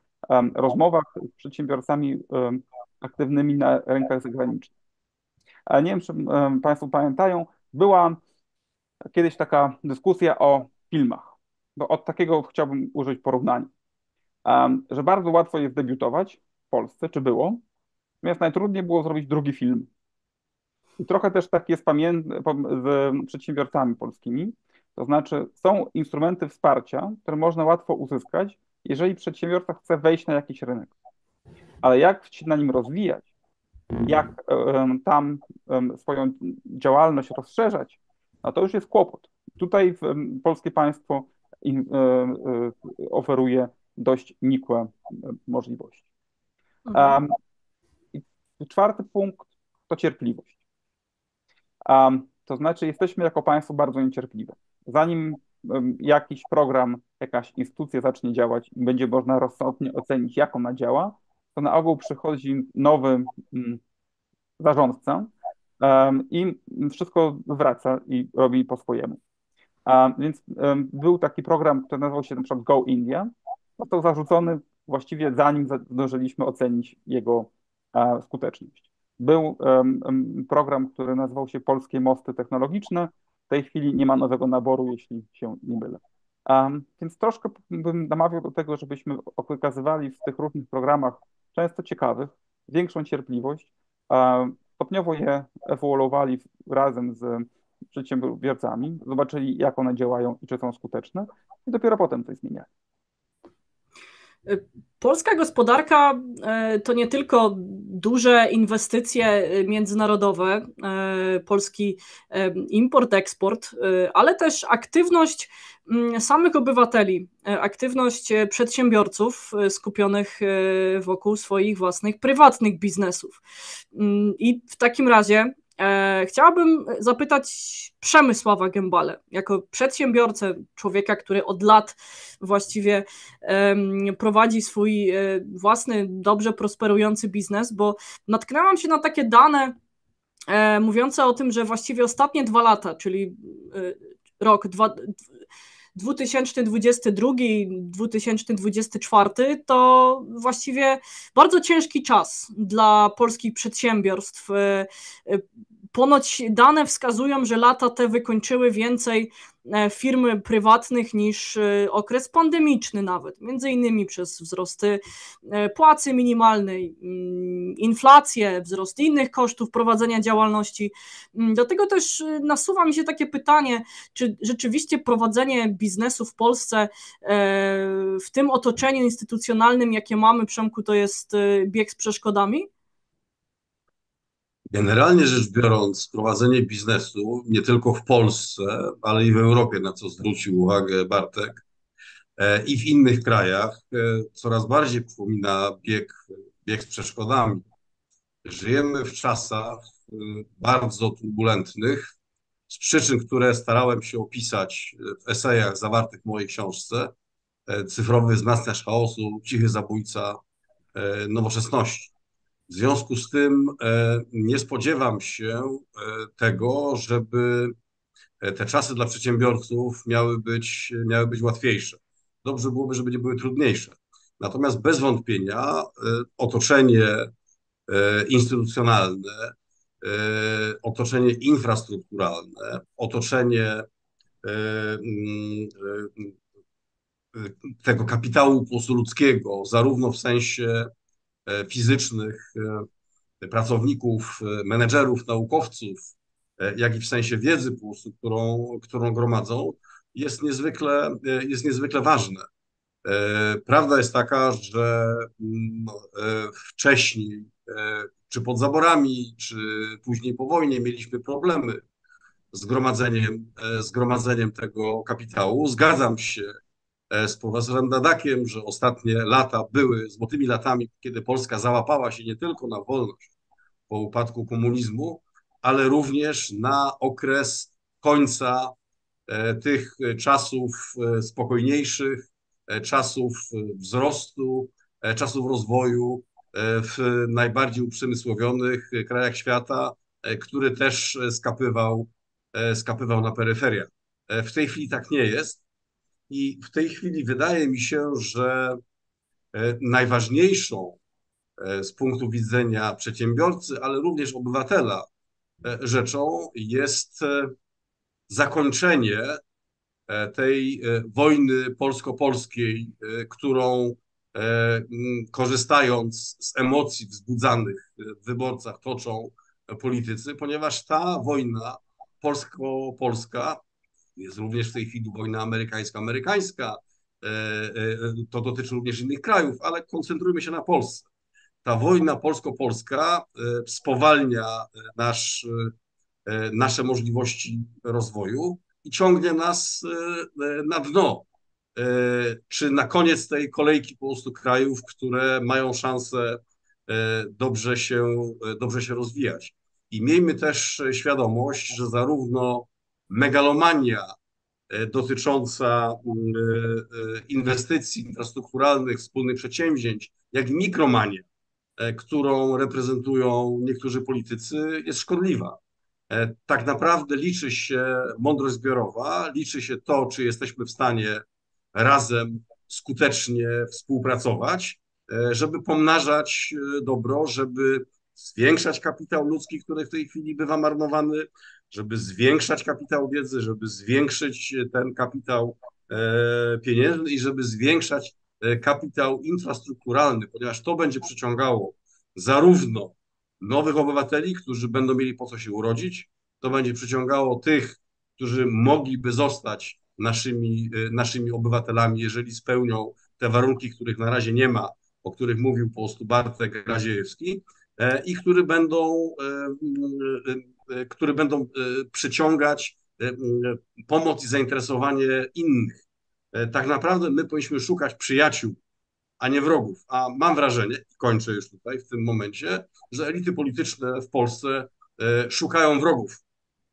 rozmowach z przedsiębiorcami aktywnymi na rynkach zagranicznych. Nie wiem, czy Państwo pamiętają, była kiedyś taka dyskusja o filmach. Bo od takiego chciałbym użyć porównania. Że bardzo łatwo jest debiutować w Polsce, czy było, natomiast najtrudniej było zrobić drugi film. I trochę też tak jest z przedsiębiorcami polskimi. To znaczy, są instrumenty wsparcia, które można łatwo uzyskać, jeżeli przedsiębiorca chce wejść na jakiś rynek. Ale jak się na nim rozwijać, jak tam swoją działalność rozszerzać, no to już jest kłopot. Tutaj polskie państwo e, oferuje dość nikłe możliwości. Mhm. I czwarty punkt to cierpliwość. To znaczy, jesteśmy jako państwo bardzo niecierpliwe. Zanim jakiś program, jakaś instytucja zacznie działać i będzie można rozsądnie ocenić, jak ona działa, to na ogół przychodzi nowy mm, zarządca i wszystko wraca i robi po swojemu. Więc był taki program, który nazywał się na przykład Go India. Został zarzucony właściwie zanim zdążyliśmy ocenić jego skuteczność. Był program, który nazywał się Polskie Mosty Technologiczne. W tej chwili nie ma nowego naboru, jeśli się nie mylę. Więc troszkę bym namawiał do tego, żebyśmy okazywali w tych różnych programach, często ciekawych, większą cierpliwość, stopniowo je ewoluowali razem z przedsiębiorcami, zobaczyli, jak one działają i czy są skuteczne, i dopiero potem coś zmieniali. Polska gospodarka e, to nie tylko duże inwestycje międzynarodowe, e, polski import, eksport, ale też aktywność mm, samych obywateli, aktywność przedsiębiorców skupionych wokół swoich własnych prywatnych biznesów. Mm, I w takim razie chciałabym zapytać Przemysława Gębale, jako przedsiębiorcę, człowieka, który od lat właściwie prowadzi swój e, własny, dobrze prosperujący biznes, bo natknęłam się na takie dane e, mówiące o tym, że właściwie ostatnie dwa lata, czyli rok dwa, 2022-2024 to właściwie bardzo ciężki czas dla polskich przedsiębiorstw. Ponoć dane wskazują, że lata te wykończyły więcej e, firm prywatnych niż e, okres pandemiczny nawet, między innymi przez wzrosty e, płacy minimalnej, mm, inflację, wzrost innych kosztów prowadzenia działalności. Mm, dlatego też nasuwa mi się takie pytanie, czy rzeczywiście prowadzenie biznesu w Polsce w tym otoczeniu instytucjonalnym, jakie mamy, Przemku, to jest bieg z przeszkodami? Generalnie rzecz biorąc, prowadzenie biznesu nie tylko w Polsce, ale i w Europie, na co zwrócił uwagę Bartek, e, i w innych krajach e, coraz bardziej przypomina bieg, bieg z przeszkodami. Żyjemy w czasach e, bardzo turbulentnych, z przyczyn, które starałem się opisać w esejach zawartych w mojej książce. Cyfrowy wzmacniacz chaosu, cichy zabójca nowoczesności. W związku z tym e, nie spodziewam się e, tego, żeby e, te czasy dla przedsiębiorców miały być, miały być łatwiejsze. Dobrze byłoby, żeby nie były trudniejsze. Natomiast bez wątpienia otoczenie instytucjonalne, otoczenie infrastrukturalne, otoczenie tego kapitału po ludzkiego, zarówno w sensie fizycznych e, pracowników, e, menedżerów, naukowców, jak i w sensie wiedzy którą, którą gromadzą, jest niezwykle, jest niezwykle ważne. Prawda jest taka, że mm, wcześniej, czy pod zaborami, czy później po wojnie, mieliśmy problemy z gromadzeniem, z gromadzeniem tego kapitału. Zgadzam się E, z profesorem Dadakiem, że ostatnie lata były złotymi latami, kiedy Polska załapała się nie tylko na wolność po upadku komunizmu, ale również na okres końca e, tych czasów e, spokojniejszych, czasów wzrostu, czasów rozwoju w najbardziej uprzemysłowionych krajach świata, który też skapywał, skapywał na peryferiach. W tej chwili tak nie jest. I w tej chwili wydaje mi się, że najważniejszą z punktu widzenia przedsiębiorcy, ale również obywatela rzeczą jest zakończenie tej wojny polsko-polskiej, którą korzystając z emocji wzbudzanych w wyborcach toczą politycy, ponieważ ta wojna polsko-polska jest również w tej chwili wojna amerykańsko-amerykańska, to dotyczy również innych krajów, ale koncentrujmy się na Polsce. Ta wojna polsko-polska spowalnia nasz, nasze możliwości rozwoju i ciągnie nas na dno E, czy na koniec tej kolejki po prostu krajów, które mają szansę e, dobrze się, e, dobrze się rozwijać. I miejmy też świadomość, że zarówno megalomania dotycząca inwestycji infrastrukturalnych, wspólnych przedsięwzięć, jak i mikromania, którą reprezentują niektórzy politycy, jest szkodliwa. Tak naprawdę liczy się mądrość zbiorowa, liczy się to, czy jesteśmy w stanie razem skutecznie współpracować, e, żeby pomnażać e, dobro, żeby zwiększać kapitał ludzki, który w tej chwili bywa marnowany, żeby zwiększać kapitał wiedzy, żeby zwiększyć ten kapitał e, pieniężny i żeby zwiększać kapitał infrastrukturalny, ponieważ to będzie przyciągało zarówno nowych obywateli, którzy będą mieli po co się urodzić, to będzie przyciągało tych, którzy mogliby zostać naszymi, naszymi obywatelami, jeżeli spełnią te warunki, których na razie nie ma, o których mówił po prostu Bartek Radziejewski e, i które będą, e, e, które będą przyciągać pomoc i zainteresowanie innych. Tak naprawdę my powinniśmy szukać przyjaciół, a nie wrogów. A mam wrażenie, kończę już tutaj w tym momencie, że elity polityczne w Polsce szukają wrogów,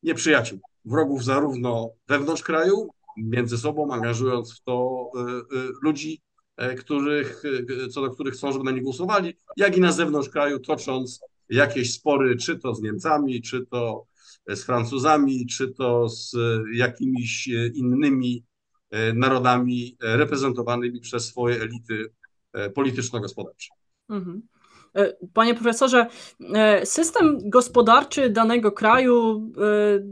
nie przyjaciół. Wrogów zarówno wewnątrz kraju, między sobą, angażując w to e, e, ludzi, e, których, co do których chcą, żeby na nich głosowali, jak i na zewnątrz kraju, tocząc jakieś spory, czy to z Niemcami, czy to z Francuzami, czy to z jakimiś innymi narodami reprezentowanymi przez swoje elity polityczno-gospodarcze. Mhm. Panie profesorze, system gospodarczy danego kraju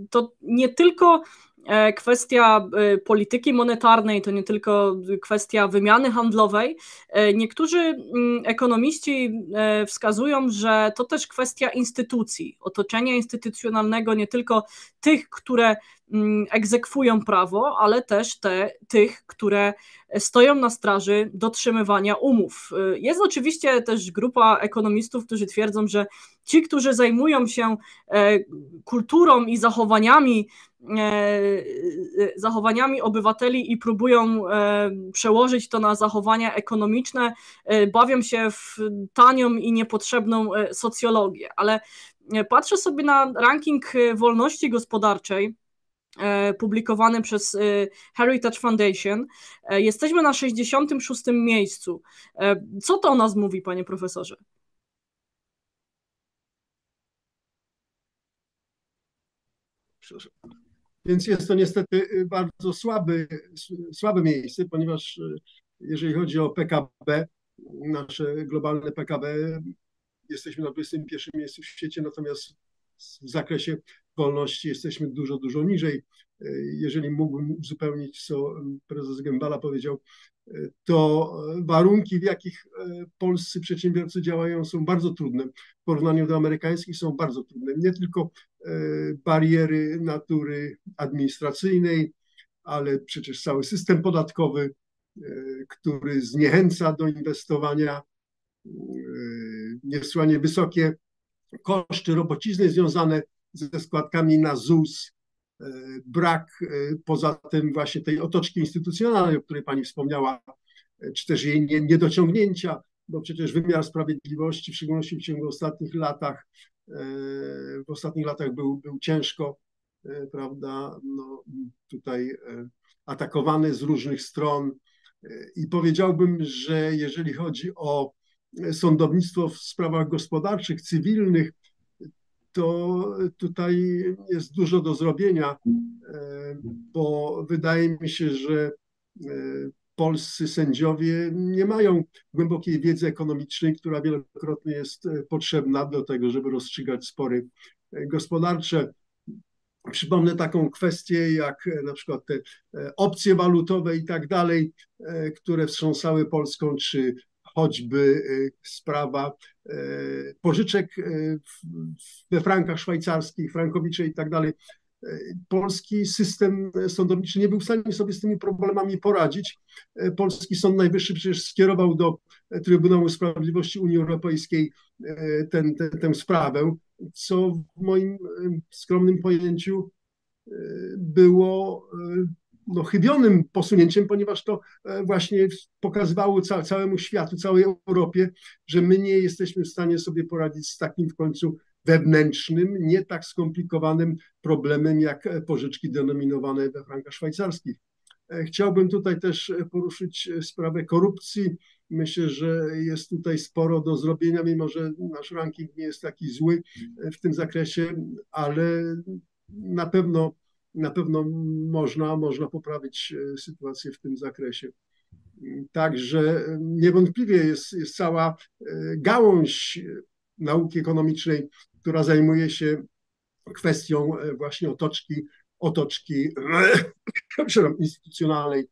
to nie tylko E, kwestia e, polityki monetarnej to nie tylko kwestia wymiany handlowej. E, niektórzy mm, ekonomiści wskazują, że to też kwestia instytucji, otoczenia instytucjonalnego, nie tylko tych, które mm, egzekwują prawo, ale też te, tych, które stoją na straży dotrzymywania umów. Jest oczywiście też grupa ekonomistów, którzy twierdzą, że ci, którzy zajmują się kulturą i zachowaniami E, e, zachowaniami obywateli i próbują e, przełożyć to na zachowania ekonomiczne, bawią się w tanią i niepotrzebną socjologię. Ale patrzę sobie na ranking wolności gospodarczej publikowany przez Heritage Foundation. Jesteśmy na 66. miejscu. Co to o nas mówi, panie profesorze? Więc jest to niestety y, bardzo słaby, słabe miejsce, ponieważ y, jeżeli chodzi o PKB, nasze globalne PKB, jesteśmy na 21 miejscu w świecie, natomiast w zakresie wolności jesteśmy dużo, dużo niżej. Y, jeżeli mógłbym uzupełnić, co prezes Gembala powiedział, to warunki, w jakich e, polscy przedsiębiorcy działają, są bardzo trudne. W porównaniu do amerykańskich są bardzo trudne. Nie tylko e, bariery natury administracyjnej, ale przecież cały system podatkowy, e, który zniechęca do inwestowania, niesłychanie wysokie koszty robocizny związane ze składkami na ZUS, E, brak e, poza tym właśnie tej otoczki instytucjonalnej, o której Pani wspomniała, e, czy też jej niedociągnięcia, bo przecież wymiar sprawiedliwości, w szczególności w ciągu ostatnich latach, w ostatnich latach był, był ciężko, prawda, no, tutaj atakowany z różnych stron. I powiedziałbym, że jeżeli chodzi o sądownictwo w sprawach gospodarczych, cywilnych, to tutaj jest dużo do zrobienia, bo wydaje mi się, że polscy sędziowie nie mają głębokiej wiedzy ekonomicznej, która wielokrotnie jest potrzebna do tego, żeby rozstrzygać spory gospodarcze. Przypomnę taką kwestię jak na przykład te opcje walutowe i tak dalej, które wstrząsały Polską, czy choćby sprawa pożyczek we frankach szwajcarskich, frankowicze i tak dalej. Polski system sądowniczy nie był w stanie sobie z tymi problemami poradzić. Polski Sąd Najwyższy przecież skierował do Trybunału Sprawiedliwości Unii Europejskiej ten, ten, tę sprawę, co w moim skromnym pojęciu było no, chybionym posunięciem, ponieważ to właśnie pokazywało ca całemu światu, całej Europie, że my nie jesteśmy w stanie sobie poradzić z takim w końcu wewnętrznym, nie tak skomplikowanym problemem jak pożyczki denominowane we frankach szwajcarskich. Chciałbym tutaj też poruszyć sprawę korupcji. Myślę, że jest tutaj sporo do zrobienia, mimo że nasz ranking nie jest taki zły w tym zakresie, ale na pewno, na pewno można, można poprawić sytuację w tym zakresie. Także niewątpliwie jest, jest cała gałąź nauki ekonomicznej, która zajmuje się kwestią właśnie otoczki, otoczki instytucjonalnej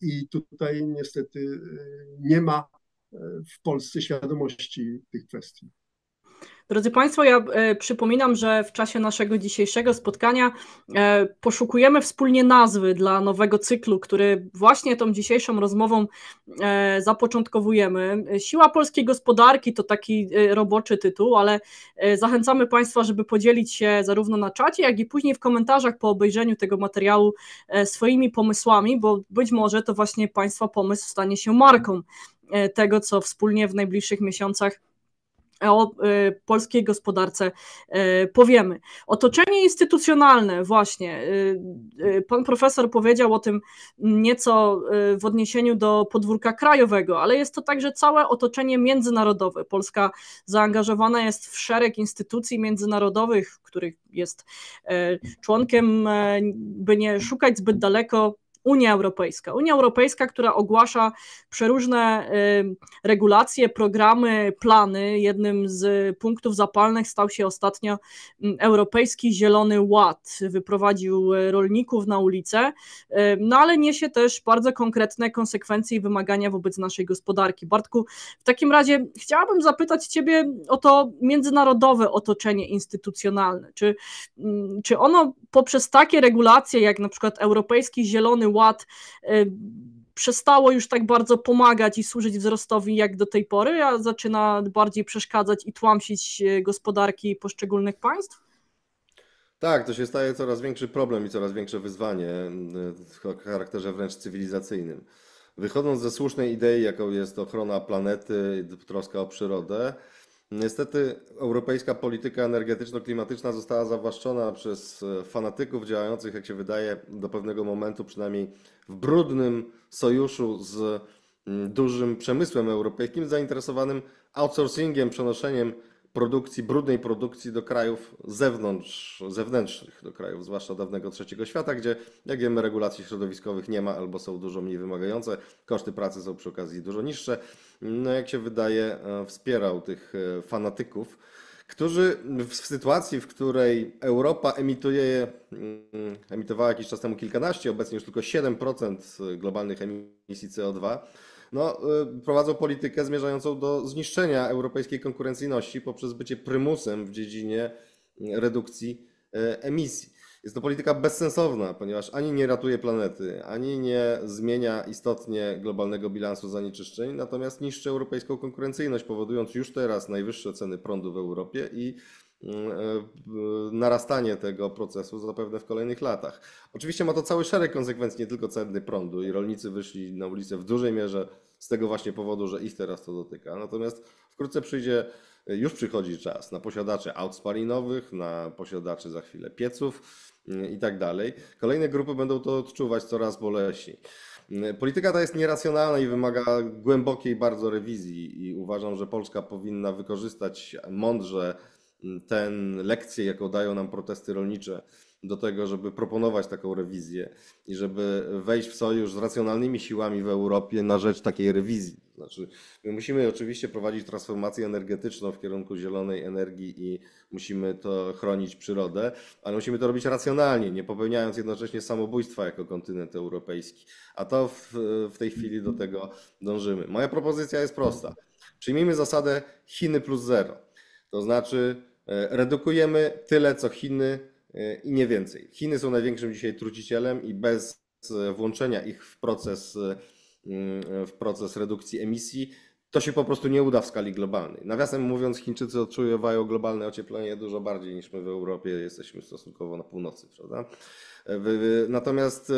i tutaj niestety nie ma w Polsce świadomości tych kwestii. Drodzy Państwo, ja e, przypominam, że w czasie naszego dzisiejszego spotkania e, poszukujemy wspólnie nazwy dla nowego cyklu, który właśnie tą dzisiejszą rozmową e, zapoczątkowujemy. Siła polskiej gospodarki to taki roboczy tytuł, ale zachęcamy Państwa, żeby podzielić się zarówno na czacie, jak i później w komentarzach po obejrzeniu tego materiału swoimi pomysłami, bo być może to właśnie Państwa pomysł stanie się marką tego, co wspólnie w najbliższych miesiącach o y, polskiej gospodarce y, powiemy. Otoczenie instytucjonalne, właśnie. Pan profesor powiedział o tym nieco w odniesieniu do podwórka krajowego, ale jest to także całe otoczenie międzynarodowe. Polska zaangażowana jest w szereg instytucji międzynarodowych, których jest członkiem, by nie szukać zbyt daleko, Unia Europejska. Unia Europejska, która ogłasza przeróżne regulacje, programy, plany. Jednym z punktów zapalnych stał się ostatnio Europejski Zielony Ład. Wyprowadził e, rolników na ulicę, no ale niesie też bardzo konkretne konsekwencje i wymagania wobec naszej gospodarki. Bartku, w takim razie chciałabym zapytać Ciebie o to międzynarodowe otoczenie instytucjonalne. Czy, czy ono poprzez takie regulacje, jak na przykład Europejski Zielony Ład y, przestało już tak bardzo pomagać i służyć wzrostowi jak do tej pory, a zaczyna bardziej przeszkadzać i tłamsić y, gospodarki poszczególnych państw? Tak, to się staje coraz większy problem i coraz większe wyzwanie y, o charakterze wręcz cywilizacyjnym. Wychodząc ze słusznej idei, jaką jest ochrona planety, troska o przyrodę, Niestety europejska polityka energetyczno-klimatyczna została zawłaszczona przez e, fanatyków działających, jak się wydaje, do pewnego momentu przynajmniej w brudnym sojuszu z mm, dużym przemysłem europejskim zainteresowanym outsourcingiem, przenoszeniem produkcji, brudnej produkcji do krajów zewnątrz, zewnętrznych, do krajów zwłaszcza dawnego trzeciego świata, gdzie, jak wiemy, regulacji środowiskowych nie ma albo są dużo mniej wymagające, koszty pracy są przy okazji dużo niższe. No, jak się wydaje, e, wspierał tych e, fanatyków, którzy w sytuacji, w której Europa emituje, mm, emitowała jakiś czas temu kilkanaście, obecnie już tylko 7% globalnych emisji CO2, no, y, prowadzą politykę zmierzającą do zniszczenia europejskiej konkurencyjności poprzez bycie prymusem w dziedzinie redukcji y, emisji. Jest to polityka bezsensowna, ponieważ ani nie ratuje planety, ani nie zmienia istotnie globalnego bilansu zanieczyszczeń, natomiast niszczy europejską konkurencyjność, powodując już teraz najwyższe ceny prądu w Europie i y, narastanie tego procesu zapewne w kolejnych latach. Oczywiście ma to cały szereg konsekwencji, nie tylko ceny prądu i rolnicy wyszli na ulicę w dużej mierze z tego właśnie powodu, że ich teraz to dotyka. Natomiast wkrótce przyjdzie, już przychodzi czas na posiadaczy aut spalinowych, na posiadaczy za chwilę pieców mm, i tak dalej. Kolejne grupy będą to odczuwać coraz boleśniej. Polityka ta jest nieracjonalna i wymaga głębokiej bardzo rewizji i uważam, że Polska powinna wykorzystać mądrze ten lekcję, jaką dają nam protesty rolnicze, do tego, żeby proponować taką rewizję i żeby wejść w sojusz z racjonalnymi siłami w Europie na rzecz takiej rewizji. Znaczy, my musimy oczywiście prowadzić transformację energetyczną w kierunku zielonej energii i musimy to chronić przyrodę, ale musimy to robić racjonalnie, nie popełniając jednocześnie samobójstwa jako kontynent europejski. A to w, w tej chwili do tego dążymy. Moja propozycja jest prosta. Przyjmijmy zasadę Chiny plus zero. To znaczy, redukujemy tyle, co Chiny i nie więcej. Chiny są największym dzisiaj trucicielem i bez e, włączenia ich w proces, e, w proces redukcji emisji to się po prostu nie uda w skali globalnej. Nawiasem mówiąc, Chińczycy odczuwają globalne ocieplenie dużo bardziej niż my w Europie jesteśmy stosunkowo na północy, prawda? E, natomiast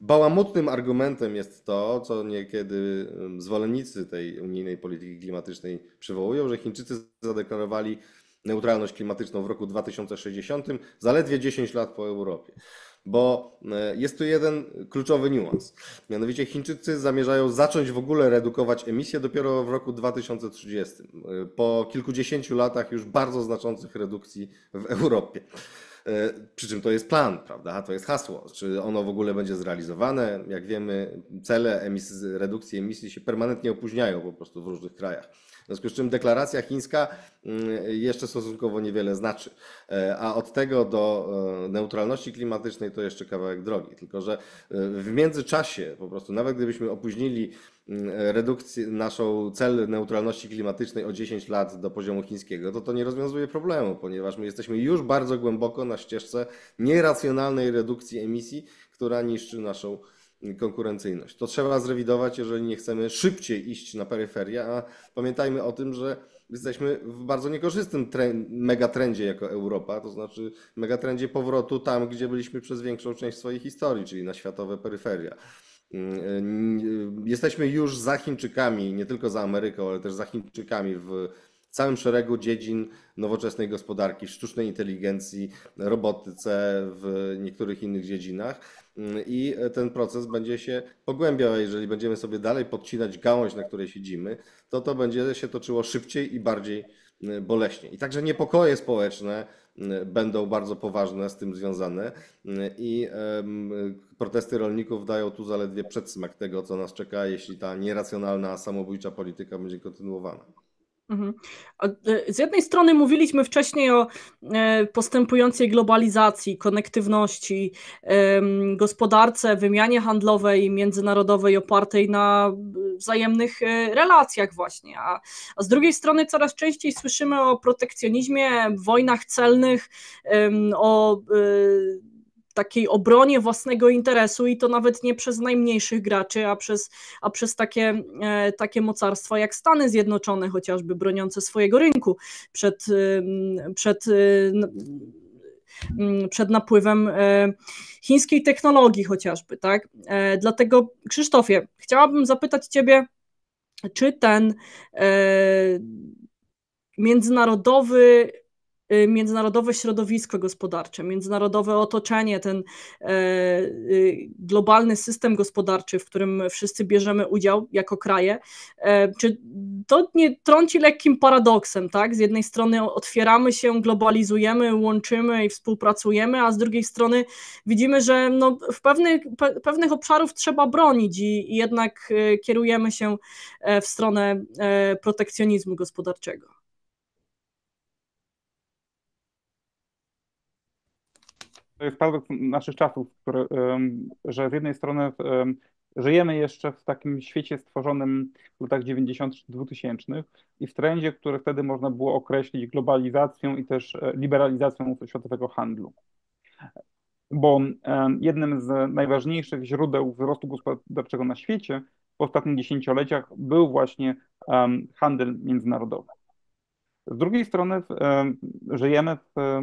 bałamutnym argumentem jest to, co niekiedy zwolennicy tej unijnej polityki klimatycznej przywołują, że Chińczycy zadeklarowali neutralność klimatyczną w roku 2060, zaledwie 10 lat po Europie. Bo e, jest tu jeden kluczowy niuans. Mianowicie Chińczycy zamierzają zacząć w ogóle redukować emisje dopiero w roku 2030, e, po kilkudziesięciu latach już bardzo znaczących redukcji w Europie. E, przy czym to jest plan, prawda? To jest hasło. Czy ono w ogóle będzie zrealizowane? Jak wiemy, cele emisji, redukcji emisji się permanentnie opóźniają po prostu w różnych krajach. Związku z czym deklaracja chińska mm, jeszcze stosunkowo niewiele znaczy. E, a od tego do e, neutralności klimatycznej to jeszcze kawałek drogi. Tylko, że e, w międzyczasie po prostu, nawet gdybyśmy opóźnili mm, redukcję, naszą cel neutralności klimatycznej o 10 lat do poziomu chińskiego, to to nie rozwiązuje problemu, ponieważ my jesteśmy już bardzo głęboko na ścieżce nieracjonalnej redukcji emisji, która niszczy naszą konkurencyjność. To trzeba zrewidować, jeżeli nie chcemy szybciej iść na peryferię, a pamiętajmy o tym, że jesteśmy w bardzo niekorzystnym megatrendzie jako Europa, to znaczy megatrendzie powrotu tam, gdzie byliśmy przez większą część swojej historii, czyli na światowe peryferia. Mm, jesteśmy już za Chińczykami, nie tylko za Ameryką, ale też za Chińczykami w całym szeregu dziedzin nowoczesnej gospodarki, w sztucznej inteligencji, robotyce, w niektórych innych dziedzinach. I ten proces będzie się pogłębiał, jeżeli będziemy sobie dalej podcinać gałąź, na której siedzimy, to to będzie się toczyło szybciej i bardziej y, boleśnie. I także niepokoje społeczne y, będą bardzo poważne z tym związane y, i protesty rolników dają tu zaledwie przedsmak tego, co nas czeka, jeśli ta nieracjonalna, samobójcza polityka będzie kontynuowana. Mhm. E, z jednej strony mówiliśmy wcześniej o e, postępującej globalizacji, konektywności, gospodarce, wymianie handlowej, międzynarodowej opartej na wzajemnych e, relacjach właśnie, a, a z drugiej strony coraz częściej słyszymy o protekcjonizmie, wojnach celnych, o takiej obronie własnego interesu i to nawet nie przez najmniejszych graczy, a przez, a przez takie, e, takie mocarstwa jak Stany Zjednoczone, chociażby broniące swojego rynku przed, przed przed napływem e, chińskiej technologii chociażby, tak? E, dlatego Krzysztofie, chciałabym zapytać Ciebie, czy ten międzynarodowy międzynarodowe środowisko gospodarcze, międzynarodowe otoczenie, ten e, y, globalny system gospodarczy, w którym wszyscy bierzemy udział jako kraje, e, czy to nie trąci lekkim paradoksem, tak? Z jednej strony otwieramy się, globalizujemy, łączymy i współpracujemy, a z drugiej strony widzimy, że no w pewnych, pewnych obszarów trzeba bronić i, i jednak e, kierujemy się w stronę protekcjonizmu gospodarczego. To jest paradoks naszych czasów, który, że z jednej strony żyjemy jeszcze w takim świecie stworzonym w latach 90 2000 i w trendzie, który wtedy można było określić globalizacją i też e, liberalizacją światowego handlu. Bo jednym z najważniejszych źródeł wzrostu gospodarczego na świecie w ostatnich dziesięcioleciach był właśnie handel międzynarodowy. Z drugiej strony żyjemy w,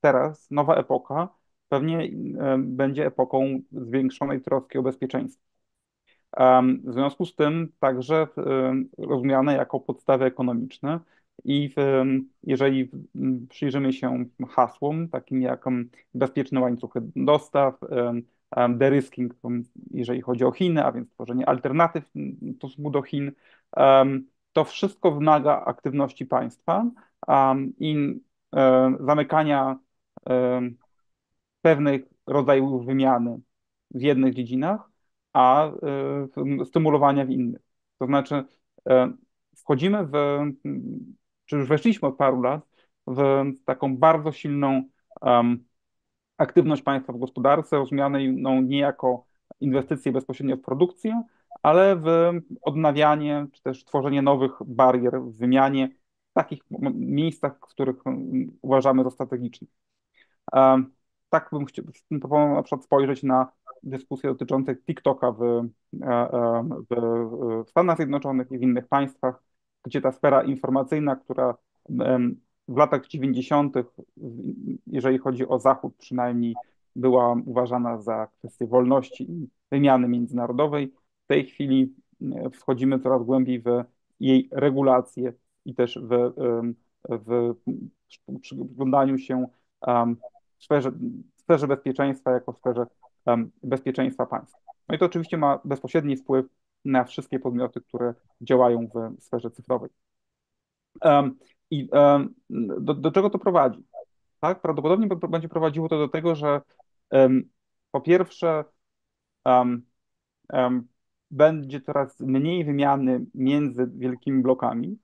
teraz, nowa epoka, pewnie e, będzie epoką zwiększonej troski o bezpieczeństwo. W związku z tym także e, rozumiane jako podstawy ekonomiczne i jeżeli przyjrzymy się hasłom takim jak bezpieczne łańcuchy dostaw, derisking, jeżeli chodzi o Chiny, a więc tworzenie alternatyw w stosunku do Chin, to wszystko wymaga aktywności państwa i zamykania pewnych rodzajów wymiany w jednych dziedzinach, a stymulowania w innych. To znaczy, wchodzimy w, czy już weszliśmy od paru lat, w taką bardzo silną um, aktywność państwa w gospodarce, rozumianej no, nie jako inwestycje bezpośrednio w produkcję, ale w odnawianie, czy też tworzenie nowych barier w wymianie w takich miejscach, których uważamy za strategiczne. Um, tak bym chciał na przykład spojrzeć na dyskusje dotyczące TikToka w, e, e, w, w Stanach Zjednoczonych i w innych państwach, gdzie ta sfera informacyjna, która w latach 90., jeżeli chodzi o Zachód przynajmniej, była uważana za kwestię wolności i wymiany międzynarodowej. W tej chwili wchodzimy coraz głębiej w jej regulację i też w, w przyglądaniu się sferze, sferze bezpieczeństwa jako sferze bezpieczeństwa państwa. No i to oczywiście ma bezpośredni wpływ na wszystkie podmioty, które działają w sferze cyfrowej. I do, do czego to prowadzi? Tak? Prawdopodobnie będzie prowadziło to do tego, że po pierwsze będzie coraz mniej wymiany między wielkimi blokami,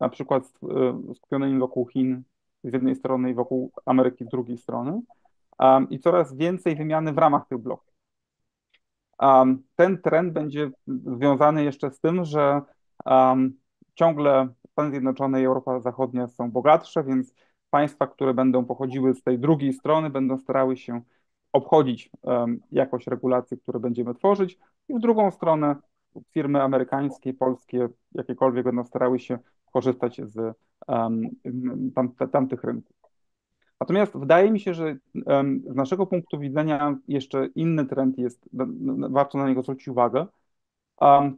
na przykład e, skupionymi wokół Chin z jednej strony i wokół Ameryki z drugiej strony, i coraz więcej wymiany w ramach tych bloków. Ten trend będzie związany jeszcze z tym, że ciągle Stany Zjednoczone i Europa Zachodnia są bogatsze, więc państwa, które będą pochodziły z tej drugiej strony, będą starały się obchodzić um, jakość regulacji, które będziemy tworzyć, i w drugą stronę firmy amerykańskie, polskie, jakiekolwiek będą starały się korzystać z um, tam, tamtych rynków. Natomiast wydaje mi się, że z naszego punktu widzenia jeszcze inny trend jest, warto na niego zwrócić uwagę,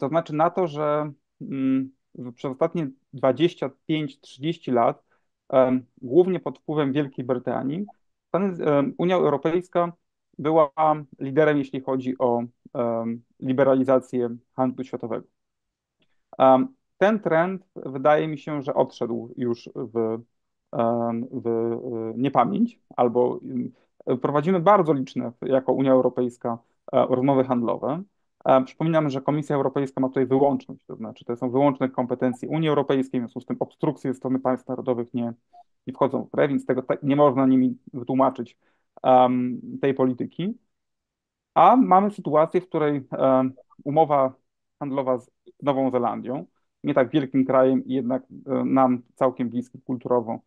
to znaczy na to, że mm, przez ostatnie 25-30 lat, głównie pod wpływem Wielkiej Brytanii, Unia Europejska była liderem, jeśli chodzi o liberalizację handlu światowego. Ten trend wydaje mi się, że odszedł już w, w niepamięć, albo prowadzimy bardzo liczne jako Unia Europejska e, rozmowy handlowe. Przypominam, że Komisja Europejska ma tutaj wyłączność, to znaczy to są wyłączne kompetencje Unii Europejskiej, w związku z tym obstrukcje ze strony państw narodowych nie, nie wchodzą w grę, więc tego nie można nimi wytłumaczyć um, tej polityki. A mamy sytuację, w której um, umowa handlowa z Nową Zelandią, nie tak wielkim krajem i jednak um, nam całkiem bliskim kulturowo,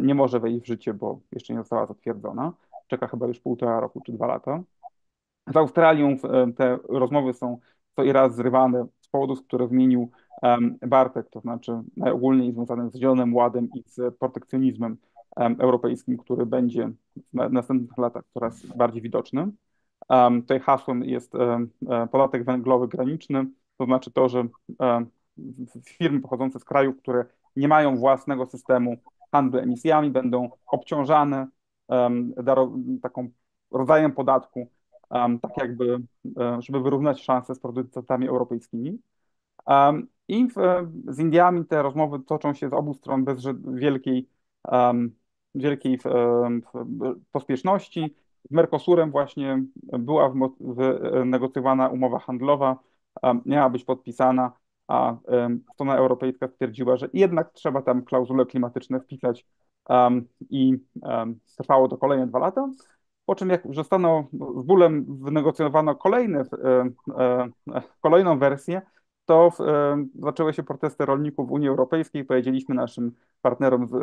nie może wejść w życie, bo jeszcze nie została zatwierdzona. Czeka chyba już półtora roku czy dwa lata. Z Australią te rozmowy są co i raz zrywane z powodów, które wymienił Bartek, to znaczy najogólniej związane z Zielonym Ładem i z protekcjonizmem europejskim, który będzie w następnych latach coraz bardziej widoczny. Tutaj hasłem jest e, podatek węglowy graniczny, to znaczy to, że firmy pochodzące z krajów, które nie mają własnego systemu handlu emisjami, będą obciążane taką rodzajem podatku, tak jakby, e, żeby wyrównać szanse z producentami europejskimi. I w, z Indiami te rozmowy toczą się z obu stron bez wielkiej, wielkiej pospieszności. Z Mercosurem właśnie była wynegocjowana umowa handlowa, miała być podpisana, a strona europejska stwierdziła, że jednak trzeba tam klauzule klimatyczne wpisać i trwało to kolejne dwa lata. Po czym jak zostaną z bólem wynegocjowano kolejne, e, e, kolejną wersję, to e, zaczęły się protesty rolników w Unii Europejskiej. Powiedzieliśmy naszym partnerom z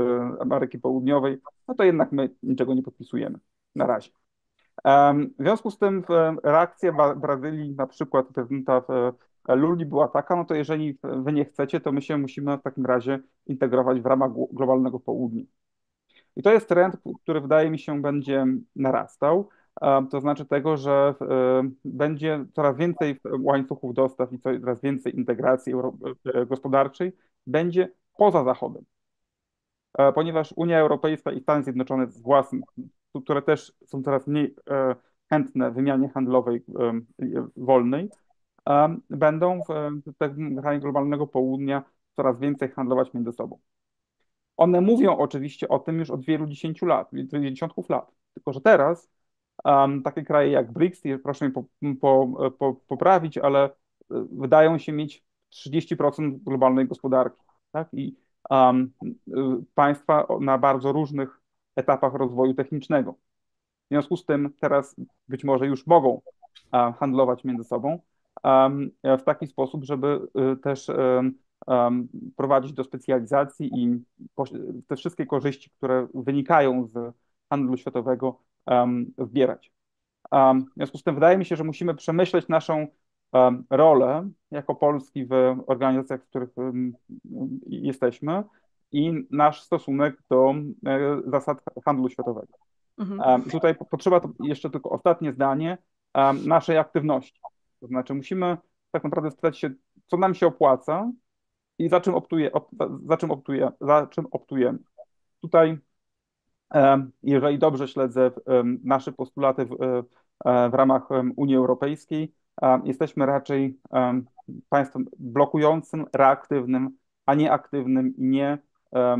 Ameryki Południowej, no to jednak my niczego nie podpisujemy na razie. W związku z tym reakcja Brazylii, na przykład prezydenta Luli była taka, no to jeżeli wy nie chcecie, to my się musimy w takim razie integrować w ramach globalnego południa. I to jest trend, który wydaje mi się będzie narastał. To znaczy tego, że e, będzie coraz więcej łańcuchów dostaw i coraz więcej integracji e, gospodarczej będzie poza Zachodem. E, ponieważ Unia Europejska i Stany Zjednoczone z własnych, które też są coraz mniej chętne wymianie handlowej wolnej, będą w tym globalnego południa coraz więcej handlować między sobą. One mówią oczywiście o tym już od wielu dziesięciu lat, dziesiątków lat, tylko że teraz um, takie kraje jak BRICS, proszę mnie po, po, po, poprawić, ale e, wydają się mieć 30% globalnej gospodarki. Tak? I um, państwa na bardzo różnych etapach rozwoju technicznego. W związku z tym teraz być może już mogą handlować między sobą w taki sposób, żeby y, też prowadzić do specjalizacji i te wszystkie korzyści, które wynikają z handlu światowego, wbierać. W związku z tym wydaje mi się, że musimy przemyśleć naszą rolę jako Polski w organizacjach, w których jesteśmy i nasz stosunek do e, zasad handlu światowego. Mhm. Tutaj potrzeba jeszcze tylko ostatnie zdanie naszej aktywności. To znaczy musimy tak naprawdę spytać się, co nam się opłaca i za czym, optuje, op, za czym, optuje, za czym optujemy. Tutaj, jeżeli dobrze śledzę nasze postulaty w, e, w ramach Unii Europejskiej, jesteśmy raczej państwem blokującym, reaktywnym, a nie aktywnym i nie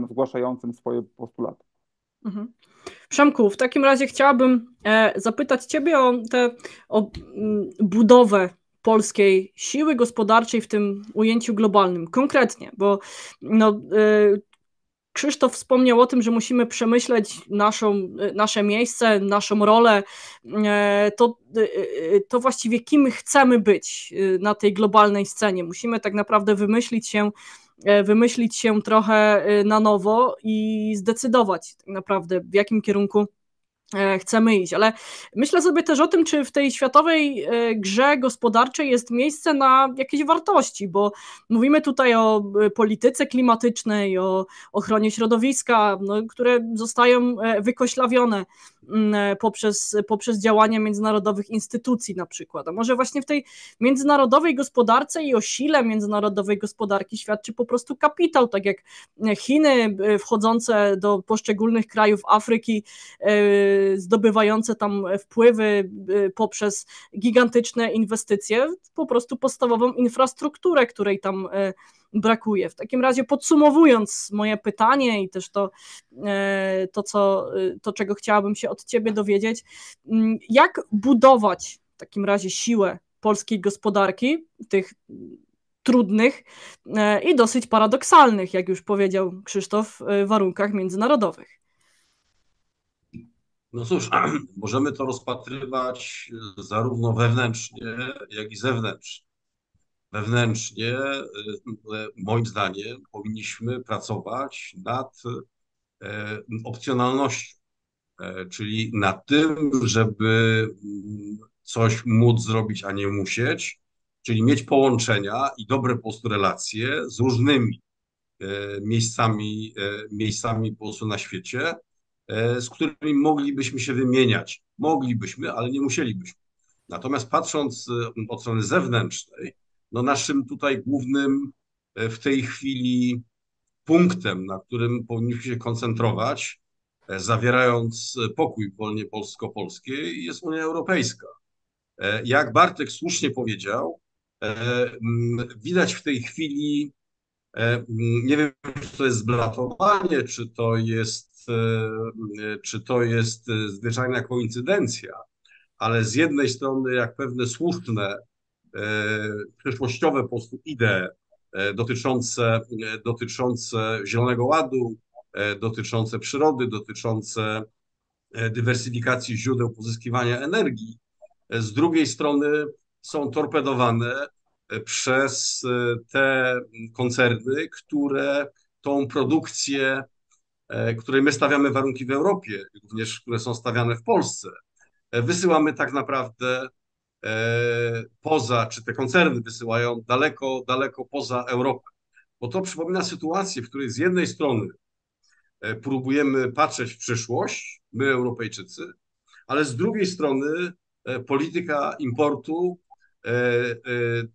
zgłaszającym swoje postulaty. Mhm. Przemku, w takim razie chciałabym e, zapytać Ciebie o tę o, mm, budowę polskiej siły gospodarczej w tym ujęciu globalnym, konkretnie, bo no, e, Krzysztof wspomniał o tym, że musimy przemyśleć naszą, e, nasze miejsce, naszą rolę, to, to właściwie kim chcemy być na tej globalnej scenie. Musimy tak naprawdę wymyślić się wymyślić się trochę e, na nowo i zdecydować tak naprawdę, w jakim kierunku E, chcemy iść, ale myślę sobie też o tym, czy w tej światowej e, grze gospodarczej jest miejsce na jakieś wartości, bo mówimy tutaj o e, polityce klimatycznej, o ochronie środowiska, no, które zostają wykoślawione poprzez, poprzez działania międzynarodowych instytucji na przykład. A może właśnie w tej międzynarodowej gospodarce i o sile międzynarodowej gospodarki świadczy po prostu kapitał, tak jak Chiny wchodzące do poszczególnych krajów Afryki, zdobywające tam wpływy poprzez gigantyczne inwestycje, po prostu podstawową infrastrukturę, której tam brakuje. W takim razie podsumowując moje pytanie i też to, to, co, to czego chciałabym się od Ciebie dowiedzieć, mm, jak budować w takim razie siłę polskiej gospodarki, tych trudnych i dosyć paradoksalnych, jak już powiedział Krzysztof, warunkach międzynarodowych. No cóż, możemy to rozpatrywać zarówno wewnętrznie, jak i zewnętrznie. Wewnętrznie, e, moim zdaniem, powinniśmy pracować nad e, opcjonalnością, e, czyli nad tym, żeby coś móc zrobić, a nie musieć, czyli mieć połączenia i dobre po prostu relacje z różnymi miejscami, miejscami po prostu na świecie, E, z którymi moglibyśmy się wymieniać. Moglibyśmy, ale nie musielibyśmy. Natomiast patrząc e, od strony zewnętrznej, no naszym tutaj głównym e, w tej chwili punktem, na którym powinniśmy się koncentrować, zawierając pokój wolnie polsko-polskiej, jest Unia Europejska. Jak Bartek słusznie powiedział, widać w tej chwili, nie wiem, czy to jest zblatowanie, czy to jest E, czy to jest e, zwyczajna koincydencja, ale z jednej strony jak pewne słuszne, e, przyszłościowe po prostu idee dotyczące, dotyczące Zielonego Ładu, dotyczące przyrody, dotyczące dywersyfikacji źródeł pozyskiwania energii, z drugiej strony są torpedowane przez te koncerny, które tą produkcję E, której my stawiamy warunki w Europie, również które są stawiane w Polsce, e, wysyłamy tak naprawdę e, poza, czy te koncerny wysyłają daleko, daleko poza Europę. Bo to przypomina sytuację, w której z jednej strony próbujemy patrzeć w przyszłość, my Europejczycy, ale z drugiej strony polityka importu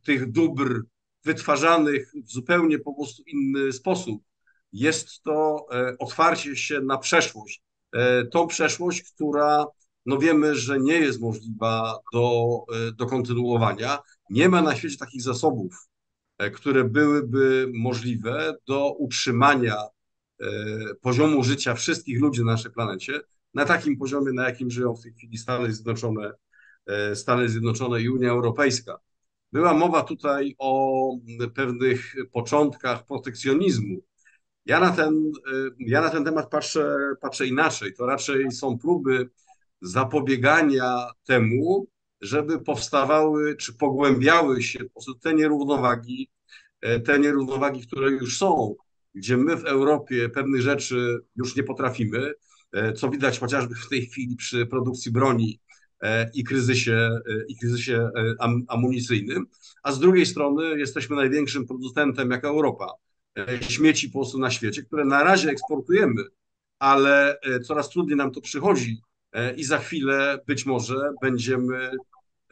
tych dóbr wytwarzanych w zupełnie po prostu inny sposób jest to e, otwarcie się na przeszłość. E, tą przeszłość, która no wiemy, że nie jest możliwa do, e, do kontynuowania. Nie ma na świecie takich zasobów, które byłyby możliwe do utrzymania poziomu życia wszystkich ludzi na naszej planecie, na takim poziomie, na jakim żyją w tej chwili Stany Zjednoczone, Stany Zjednoczone i Unia Europejska. Była mowa tutaj o pewnych początkach protekcjonizmu. Ja na ten, ja na ten temat patrzę, patrzę inaczej. To raczej są próby zapobiegania temu, żeby powstawały czy pogłębiały się te nierównowagi, e, te nierównowagi, które już są, gdzie my w Europie pewnych rzeczy już nie potrafimy, e, co widać chociażby w tej chwili przy produkcji broni e, i kryzysie, i kryzysie amunicyjnym, a z drugiej strony jesteśmy największym producentem jako Europa śmieci po prostu na świecie, które na razie eksportujemy, ale coraz trudniej nam to przychodzi i za chwilę być może będziemy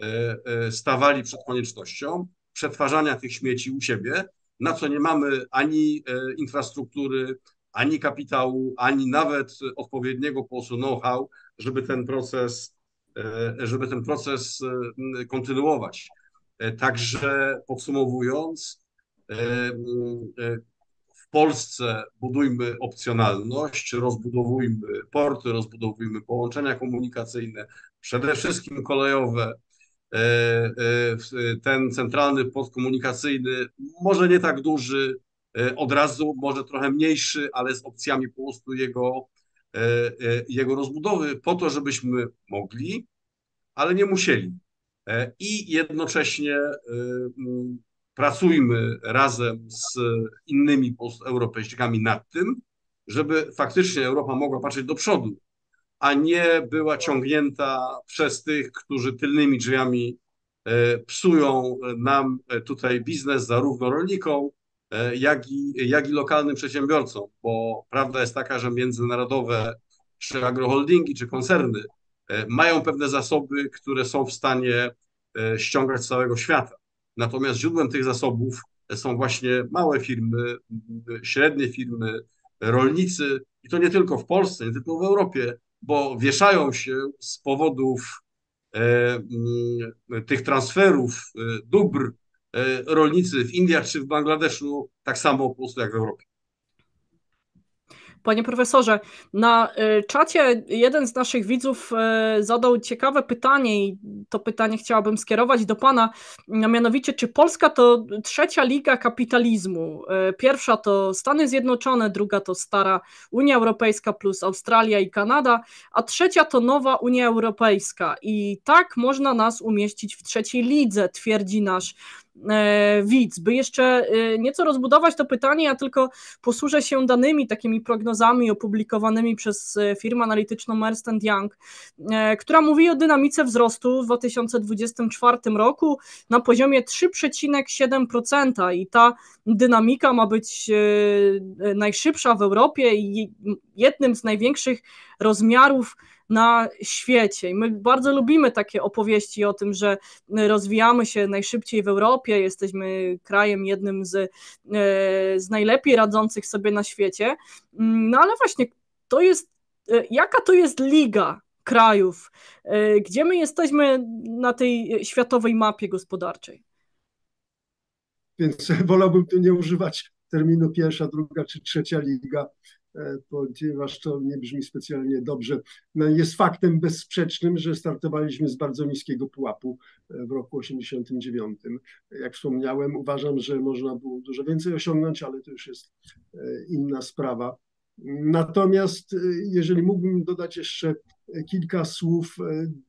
E, e, stawali przed koniecznością przetwarzania tych śmieci u siebie, na co nie mamy ani e, infrastruktury, ani kapitału, ani nawet odpowiedniego po know-how, żeby ten proces, żeby ten proces kontynuować. Także podsumowując, w Polsce budujmy opcjonalność, rozbudowujmy porty, rozbudowujmy połączenia komunikacyjne, przede wszystkim kolejowe, E, e, ten centralny port komunikacyjny, może nie tak duży e, od razu, może trochę mniejszy, ale z opcjami po prostu jego, jego rozbudowy, po to, żebyśmy mogli, ale nie musieli. I jednocześnie pracujmy razem z innymi Europejczykami nad tym, żeby faktycznie Europa mogła patrzeć do przodu, a nie była ciągnięta przez tych, którzy tylnymi drzwiami e, psują nam tutaj biznes zarówno rolnikom, e, jak i, jak i lokalnym przedsiębiorcom, bo prawda jest taka, że międzynarodowe czy agroholdingi, czy koncerny e, mają pewne zasoby, które są w stanie ściągać z całego świata. Natomiast źródłem tych zasobów są właśnie małe firmy, średnie firmy, rolnicy i to nie tylko w Polsce, nie tylko w Europie, bo wieszają się z powodów e, mm, tych transferów e, dóbr e, rolnicy w Indiach czy w Bangladeszu tak samo po prostu jak w Europie. Panie profesorze, na y, czacie jeden z naszych widzów y, zadał ciekawe pytanie i to pytanie chciałabym skierować do Pana, mianowicie czy Polska to trzecia liga kapitalizmu? Y, pierwsza to Stany Zjednoczone, druga to stara Unia Europejska plus Australia i Kanada, a trzecia to nowa Unia Europejska i tak można nas umieścić w trzeciej lidze, twierdzi nasz widz. By jeszcze e, nieco rozbudować to pytanie, ja tylko posłużę się danymi, takimi prognozami opublikowanymi przez e, firmę analityczną Ernst Young, która mówi o dynamice wzrostu w 2024 roku na poziomie 3,7% i ta dynamika ma być najszybsza w Europie i jednym z największych rozmiarów na świecie. I my bardzo lubimy takie opowieści o tym, że rozwijamy się najszybciej w Europie, jesteśmy krajem jednym z, e, z najlepiej radzących sobie na świecie. Mm, no ale właśnie, to jest, e, jaka to jest liga krajów, e, gdzie my jesteśmy na tej światowej mapie gospodarczej? Więc wolałbym tu nie używać terminu pierwsza, druga czy trzecia liga. E, ponieważ to nie brzmi specjalnie dobrze. No jest faktem bezsprzecznym, że startowaliśmy z bardzo niskiego pułapu e, w roku 89. Jak wspomniałem, uważam, że można było dużo więcej osiągnąć, ale to już jest e, inna sprawa. Natomiast jeżeli mógłbym dodać jeszcze kilka słów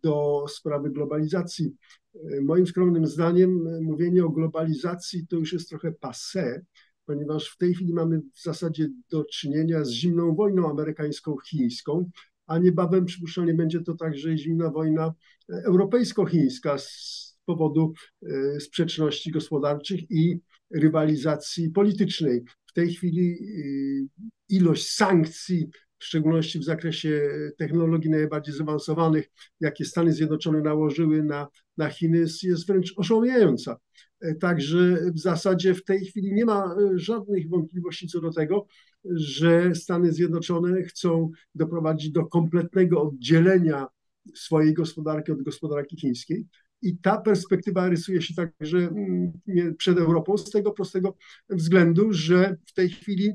do sprawy globalizacji. Moim skromnym zdaniem mówienie o globalizacji to już jest trochę passé, ponieważ w tej chwili mamy w zasadzie do czynienia z zimną wojną amerykańsko-chińską, a niebawem przypuszczalnie będzie to także zimna wojna europejsko-chińska z powodu e, sprzeczności gospodarczych i rywalizacji politycznej. W tej chwili e, ilość sankcji, w szczególności w zakresie technologii najbardziej zaawansowanych, jakie Stany Zjednoczone nałożyły na, na Chiny, jest wręcz oszałamiająca. Także w zasadzie w tej chwili nie ma e, żadnych wątpliwości co do tego, że Stany Zjednoczone chcą doprowadzić do kompletnego oddzielenia swojej gospodarki od gospodarki chińskiej. I ta perspektywa rysuje się także mm, przed Europą z tego prostego względu, że w tej chwili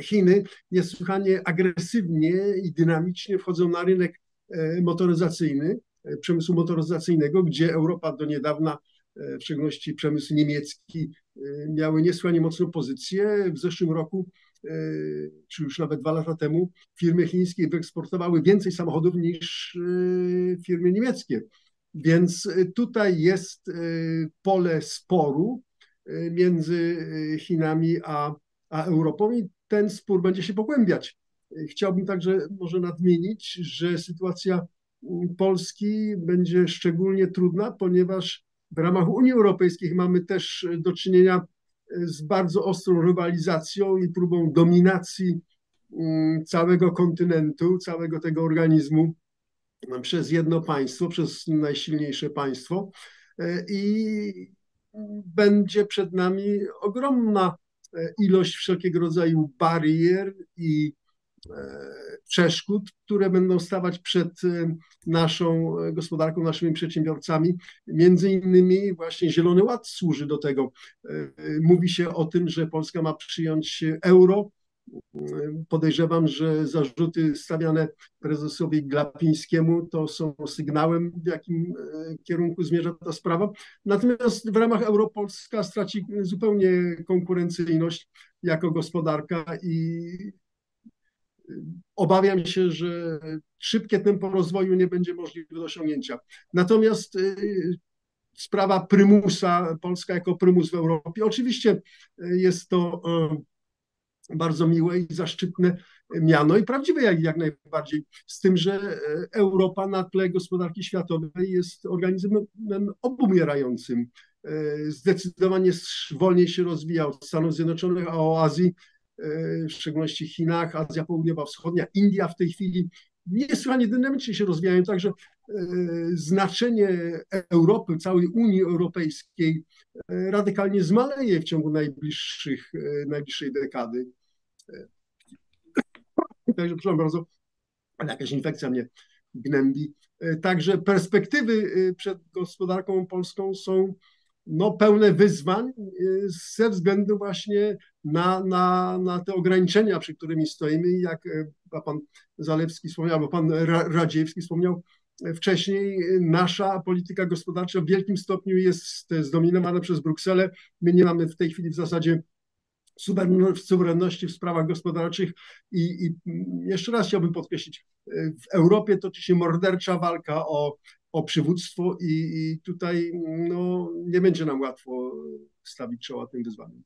Chiny niesłychanie agresywnie i dynamicznie wchodzą na rynek e, motoryzacyjny, e, przemysłu motoryzacyjnego, gdzie Europa do niedawna, w szczególności przemysł niemiecki, miały niesłychanie mocną pozycję. W zeszłym roku, czy już nawet dwa lata temu, firmy chińskie wyeksportowały więcej samochodów niż firmy niemieckie. Więc tutaj jest pole sporu między Chinami a, a Europą i ten spór będzie się pogłębiać. Chciałbym także może nadmienić, że sytuacja Polski będzie szczególnie trudna, ponieważ w ramach Unii Europejskiej mamy też do czynienia z bardzo ostrą rywalizacją i próbą dominacji mm, całego kontynentu, całego tego organizmu przez jedno państwo, przez najsilniejsze państwo. I będzie przed nami ogromna E, ilość wszelkiego rodzaju barier i e, przeszkód, które będą stawać przed e, naszą gospodarką, naszymi przedsiębiorcami. Między innymi właśnie Zielony Ład służy do tego. Mówi się o tym, że Polska ma przyjąć euro, Podejrzewam, że zarzuty stawiane prezesowi Glapińskiemu to są sygnałem, w jakim e, kierunku zmierza ta sprawa. Natomiast w ramach Europolska straci zupełnie konkurencyjność jako gospodarka i e, obawiam się, że szybkie tempo rozwoju nie będzie możliwe do osiągnięcia. Natomiast e, sprawa prymusa, Polska jako prymus w Europie, oczywiście jest to bardzo miłe i zaszczytne miano i prawdziwe jak, jak najbardziej. Z tym, że Europa na tle gospodarki światowej jest organizmem obumierającym. Zdecydowanie wolniej się rozwija od Stanów Zjednoczonych, a o Azji, w szczególności Chinach, Azja Południowa-Wschodnia, India w tej chwili niesłychanie dynamicznie się rozwijają, także znaczenie Europy, całej Unii Europejskiej radykalnie zmaleje w ciągu najbliższych, najbliższej dekady. Także, przepraszam bardzo, jakaś infekcja mnie gnębi. Także perspektywy przed gospodarką polską są no, pełne wyzwań ze względu właśnie na, na, na te ograniczenia, przy którymi stoimy. Jak pan Zalewski wspomniał, albo pan Radziewski wspomniał, wcześniej nasza polityka gospodarcza w wielkim stopniu jest zdominowana przez Brukselę. My nie mamy w tej chwili w zasadzie suwerenności w sprawach gospodarczych i, i jeszcze raz chciałbym podkreślić, w Europie toczy się mordercza walka o, o przywództwo i, i tutaj no, nie będzie nam łatwo stawić czoła tym wyzwaniom.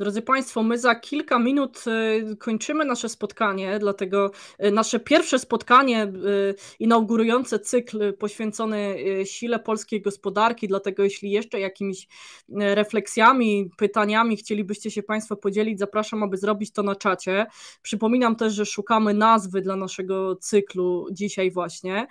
Drodzy Państwo, my za kilka minut y, kończymy nasze spotkanie, dlatego y, nasze pierwsze spotkanie y, inaugurujące cykl poświęcony sile polskiej gospodarki. Dlatego, jeśli jeszcze jakimiś refleksjami, pytaniami chcielibyście się Państwo podzielić, zapraszam, aby zrobić to na czacie. Przypominam też, że szukamy nazwy dla naszego cyklu dzisiaj, właśnie.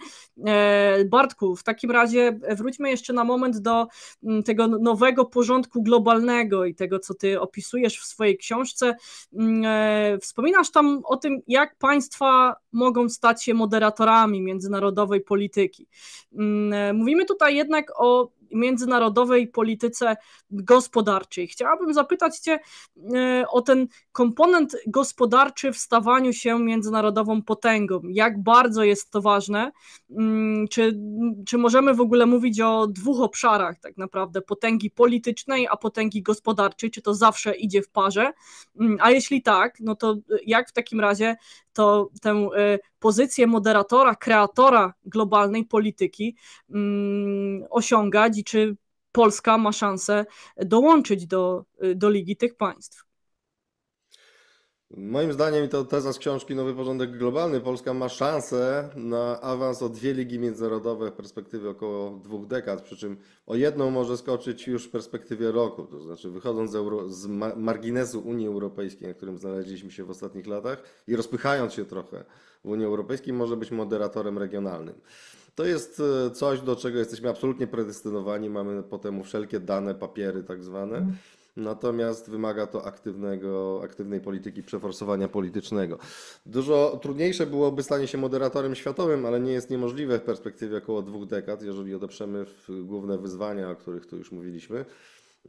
E, Bartku, w takim razie wróćmy jeszcze na moment do mm, tego nowego porządku globalnego i tego, co Ty opisujesz opisujesz w swojej książce. Mm, e, wspominasz tam o tym, jak państwa mogą stać się moderatorami międzynarodowej polityki. Mm, e, mówimy tutaj jednak o międzynarodowej polityce gospodarczej. Chciałabym zapytać Cię e, o ten komponent gospodarczy w stawaniu się międzynarodową potęgą. Jak bardzo jest to ważne? Mm, czy, czy możemy w ogóle mówić o dwóch obszarach, tak naprawdę, potęgi politycznej, a potęgi gospodarczej? Czy to zawsze idzie w parze? Mm, a jeśli tak, no to jak w takim razie to tę e, pozycję moderatora, kreatora globalnej polityki mm, osiągać i czy Polska ma szansę dołączyć do, do ligi tych państw. Moim zdaniem to teza z książki Nowy Porządek Globalny. Polska ma szansę na awans o dwie ligi międzynarodowe w perspektywie około dwóch dekad, przy czym o jedną może skoczyć już w perspektywie roku, to znaczy wychodząc z, Euro, z marginesu Unii Europejskiej, na którym znaleźliśmy się w ostatnich latach i rozpychając się trochę w Unii Europejskiej, może być moderatorem regionalnym. To jest e, coś, do czego jesteśmy absolutnie predestynowani. Mamy potem wszelkie dane, papiery tak zwane. Natomiast wymaga to aktywnego, aktywnej polityki przeforsowania politycznego. Dużo trudniejsze byłoby stanie się moderatorem światowym, ale nie jest niemożliwe w perspektywie około dwóch dekad, jeżeli odeprzemy główne wyzwania, o których tu już mówiliśmy,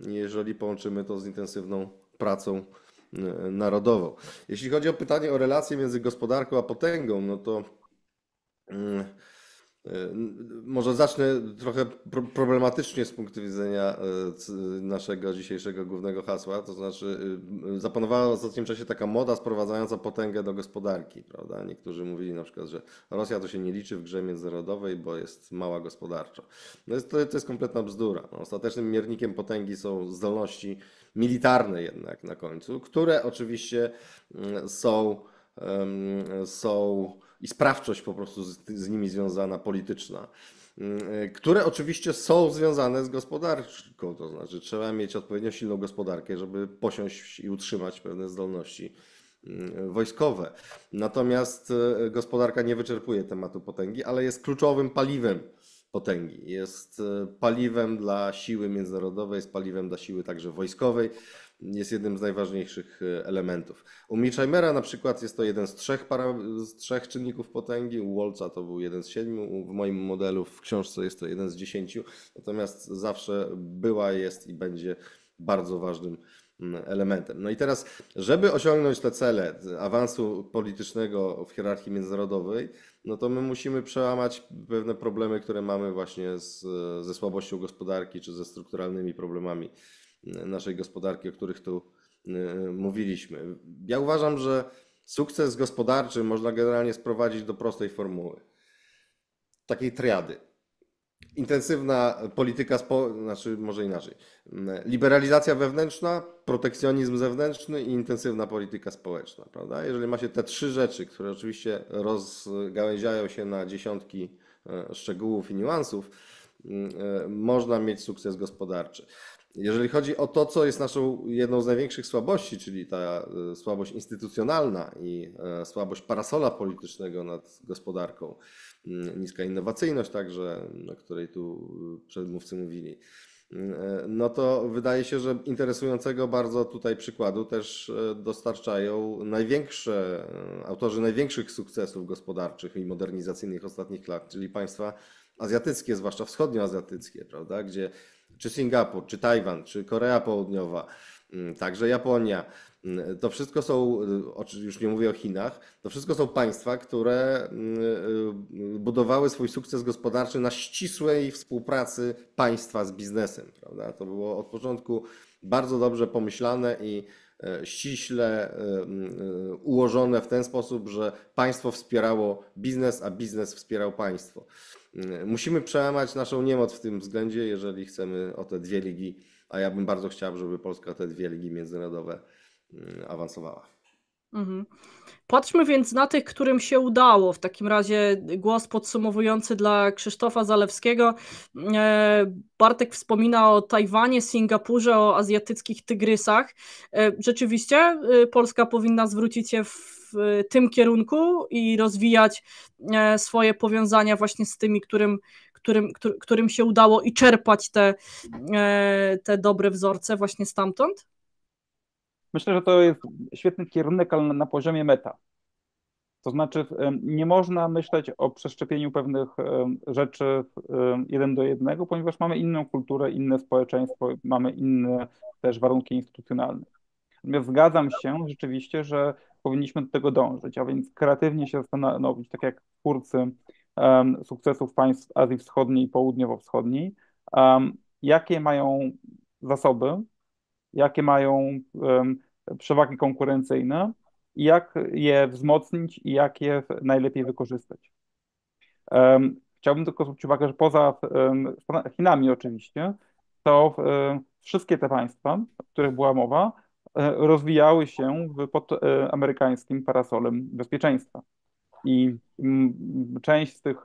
jeżeli połączymy to z intensywną pracą narodową. Jeśli chodzi o pytanie o relacje między gospodarką a potęgą, no to mm, może zacznę trochę problematycznie z punktu widzenia naszego dzisiejszego głównego hasła, to znaczy zapanowała w ostatnim czasie taka moda sprowadzająca potęgę do gospodarki, prawda? Niektórzy mówili na przykład, że Rosja to się nie liczy w grze międzynarodowej, bo jest mała gospodarczo. No jest, to, to jest kompletna bzdura. No, ostatecznym miernikiem potęgi są zdolności militarne jednak na końcu, które oczywiście są, są i sprawczość po prostu z, z nimi związana polityczna, mm, które oczywiście są związane z gospodarką, to znaczy trzeba mieć odpowiednio silną gospodarkę, żeby posiąść i utrzymać pewne zdolności mm, wojskowe. Natomiast e, gospodarka nie wyczerpuje tematu potęgi, ale jest kluczowym paliwem potęgi. Jest e, paliwem dla siły międzynarodowej, jest paliwem dla siły także wojskowej jest jednym z najważniejszych e, elementów. U Mearshimera na przykład jest to jeden z trzech, para, z trzech czynników potęgi, u Wolca to był jeden z siedmiu, w moim modelu w książce jest to jeden z dziesięciu, natomiast zawsze była, jest i będzie bardzo ważnym mm, elementem. No i teraz, żeby osiągnąć te cele awansu politycznego w hierarchii międzynarodowej, no to my musimy przełamać pewne problemy, które mamy właśnie z, ze słabością gospodarki czy ze strukturalnymi problemami naszej gospodarki, o których tu y, mówiliśmy. Ja uważam, że sukces gospodarczy można generalnie sprowadzić do prostej formuły. Takiej triady. Intensywna polityka, spo... znaczy może inaczej. Liberalizacja wewnętrzna, protekcjonizm zewnętrzny i intensywna polityka społeczna, prawda? Jeżeli ma się te trzy rzeczy, które oczywiście rozgałęziają się na dziesiątki e, szczegółów i niuansów, e, można mieć sukces gospodarczy. Jeżeli chodzi o to, co jest naszą jedną z największych słabości, czyli ta e, słabość instytucjonalna i e, słabość parasola politycznego nad gospodarką, mm, niska innowacyjność także, o której tu e, przedmówcy mówili, no to wydaje się, że interesującego bardzo tutaj przykładu też dostarczają największe, autorzy największych sukcesów gospodarczych i modernizacyjnych ostatnich lat, czyli państwa azjatyckie, zwłaszcza wschodnioazjatyckie, prawda, gdzie czy Singapur, czy Tajwan, czy Korea Południowa, mm, także Japonia. Mm, to wszystko są, y, już nie mówię o Chinach, to wszystko są państwa, które mm, y, budowały swój sukces gospodarczy na ścisłej współpracy państwa z biznesem. Prawda? To było od początku bardzo dobrze pomyślane i e, ściśle e, e, ułożone w ten sposób, że państwo wspierało biznes, a biznes wspierał państwo. Musimy przełamać naszą niemoc w tym względzie, jeżeli chcemy o te dwie ligi, a ja bym bardzo chciał, żeby Polska te dwie ligi międzynarodowe mm, awansowała. Mhm. Patrzmy więc na tych, którym się udało. W takim razie głos podsumowujący dla Krzysztofa Zalewskiego. E, Bartek wspomina o Tajwanie, Singapurze, o azjatyckich tygrysach. E, rzeczywiście e, Polska powinna zwrócić się w tym kierunku i rozwijać swoje powiązania właśnie z tymi, którym, którym, którym się udało i czerpać te, te dobre wzorce właśnie stamtąd? Myślę, że to jest świetny kierunek, ale na poziomie meta. To znaczy, nie można myśleć o przeszczepieniu pewnych rzeczy jeden do jednego, ponieważ mamy inną kulturę, inne społeczeństwo, mamy inne też warunki instytucjonalne. Natomiast zgadzam się rzeczywiście, że powinniśmy do tego dążyć, a więc kreatywnie się zastanowić, tak jak twórcy um, sukcesów państw Azji Wschodniej i Południowo-Wschodniej, um, jakie mają zasoby, jakie mają przewagi konkurencyjne i jak je wzmocnić i jak je najlepiej wykorzystać. Chciałbym tylko zwrócić uwagę, że poza Chinami oczywiście, to wszystkie te państwa, o których była mowa, E, rozwijały się pod e, amerykańskim parasolem bezpieczeństwa. I część z tych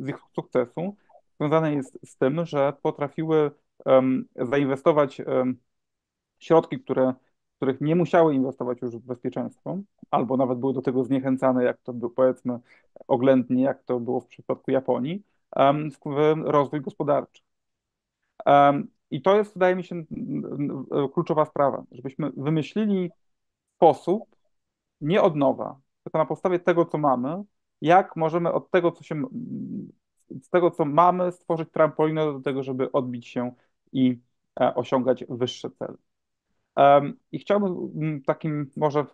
z ich sukcesu związana jest z tym, że potrafiły zainwestować środki, które, których nie musiały inwestować już w bezpieczeństwo, albo nawet były do tego zniechęcane, jak to było powiedzmy oględnie, jak to było w przypadku Japonii, w rozwój gospodarczy. I to jest, wydaje mi się, kluczowa sprawa, żebyśmy wymyślili sposób, nie od nowa, tylko na podstawie tego, co mamy, jak możemy od tego, co się, z tego, co mamy, stworzyć trampolinę do tego, żeby odbić się i e, osiągać wyższe cele. I chciałbym mm, takim może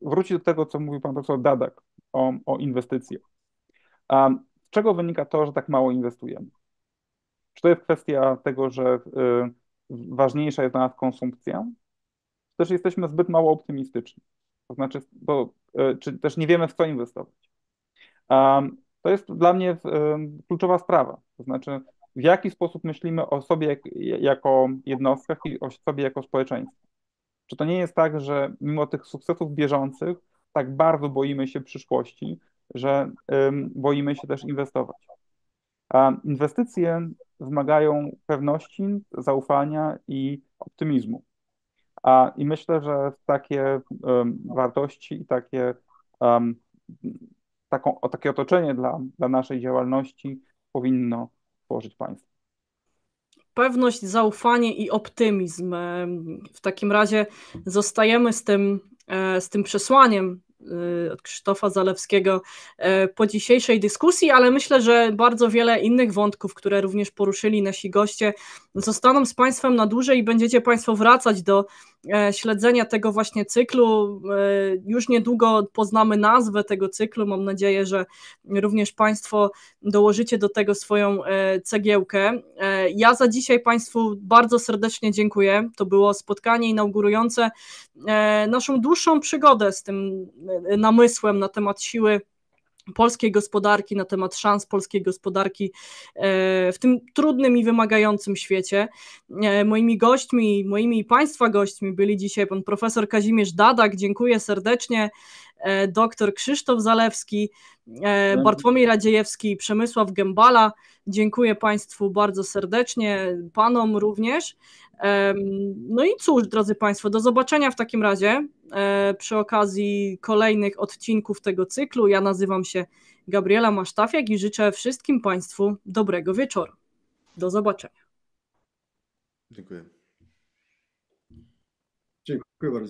wrócić do tego, co mówił pan profesor Dadak o, o inwestycjach. Z czego wynika to, że tak mało inwestujemy? Czy to jest kwestia tego, że y, ważniejsza jest dla nas konsumpcja? Czy też jesteśmy zbyt mało optymistyczni? To znaczy, to, y, czy też nie wiemy, w co inwestować? To jest dla mnie kluczowa sprawa. To znaczy, w jaki sposób myślimy o sobie jak, jako jednostkach i o sobie jako społeczeństwie. Czy to nie jest tak, że mimo tych sukcesów bieżących, tak bardzo boimy się przyszłości, że um, boimy się też inwestować? A inwestycje wymagają pewności, zaufania i optymizmu. A, I myślę, że takie wartości i takie, taką, takie otoczenie dla, dla naszej działalności powinno tworzyć państwo. Pewność, zaufanie i optymizm. W takim razie zostajemy z tym, e, z tym przesłaniem Y, od Krzysztofa Zalewskiego e, po dzisiejszej dyskusji, ale myślę, że bardzo wiele innych wątków, które również poruszyli nasi goście, zostaną z Państwem na dłużej i będziecie Państwo wracać do e, śledzenia tego właśnie cyklu. E, już niedługo poznamy nazwę tego cyklu. Mam nadzieję, że również Państwo dołożycie do tego swoją cegiełkę. Ja za dzisiaj Państwu bardzo serdecznie dziękuję. To było spotkanie inaugurujące naszą dłuższą przygodę z tym namysłem na temat siły polskiej gospodarki, na temat szans polskiej gospodarki e, w tym trudnym i wymagającym świecie. E, moimi gośćmi, moimi Państwa gośćmi byli dzisiaj pan profesor Kazimierz Dadak, dziękuję serdecznie, e, doktor Krzysztof Zalewski, Bartłomiej Radziejewski i Przemysław Gębala. Dziękuję Państwu bardzo serdecznie, Panom również. No i cóż, drodzy Państwo, do zobaczenia w takim razie przy okazji kolejnych odcinków tego cyklu. Ja nazywam się Gabriela Masztafiak i życzę wszystkim Państwu dobrego wieczoru. Do zobaczenia. Dziękuję. Dziękuję bardzo.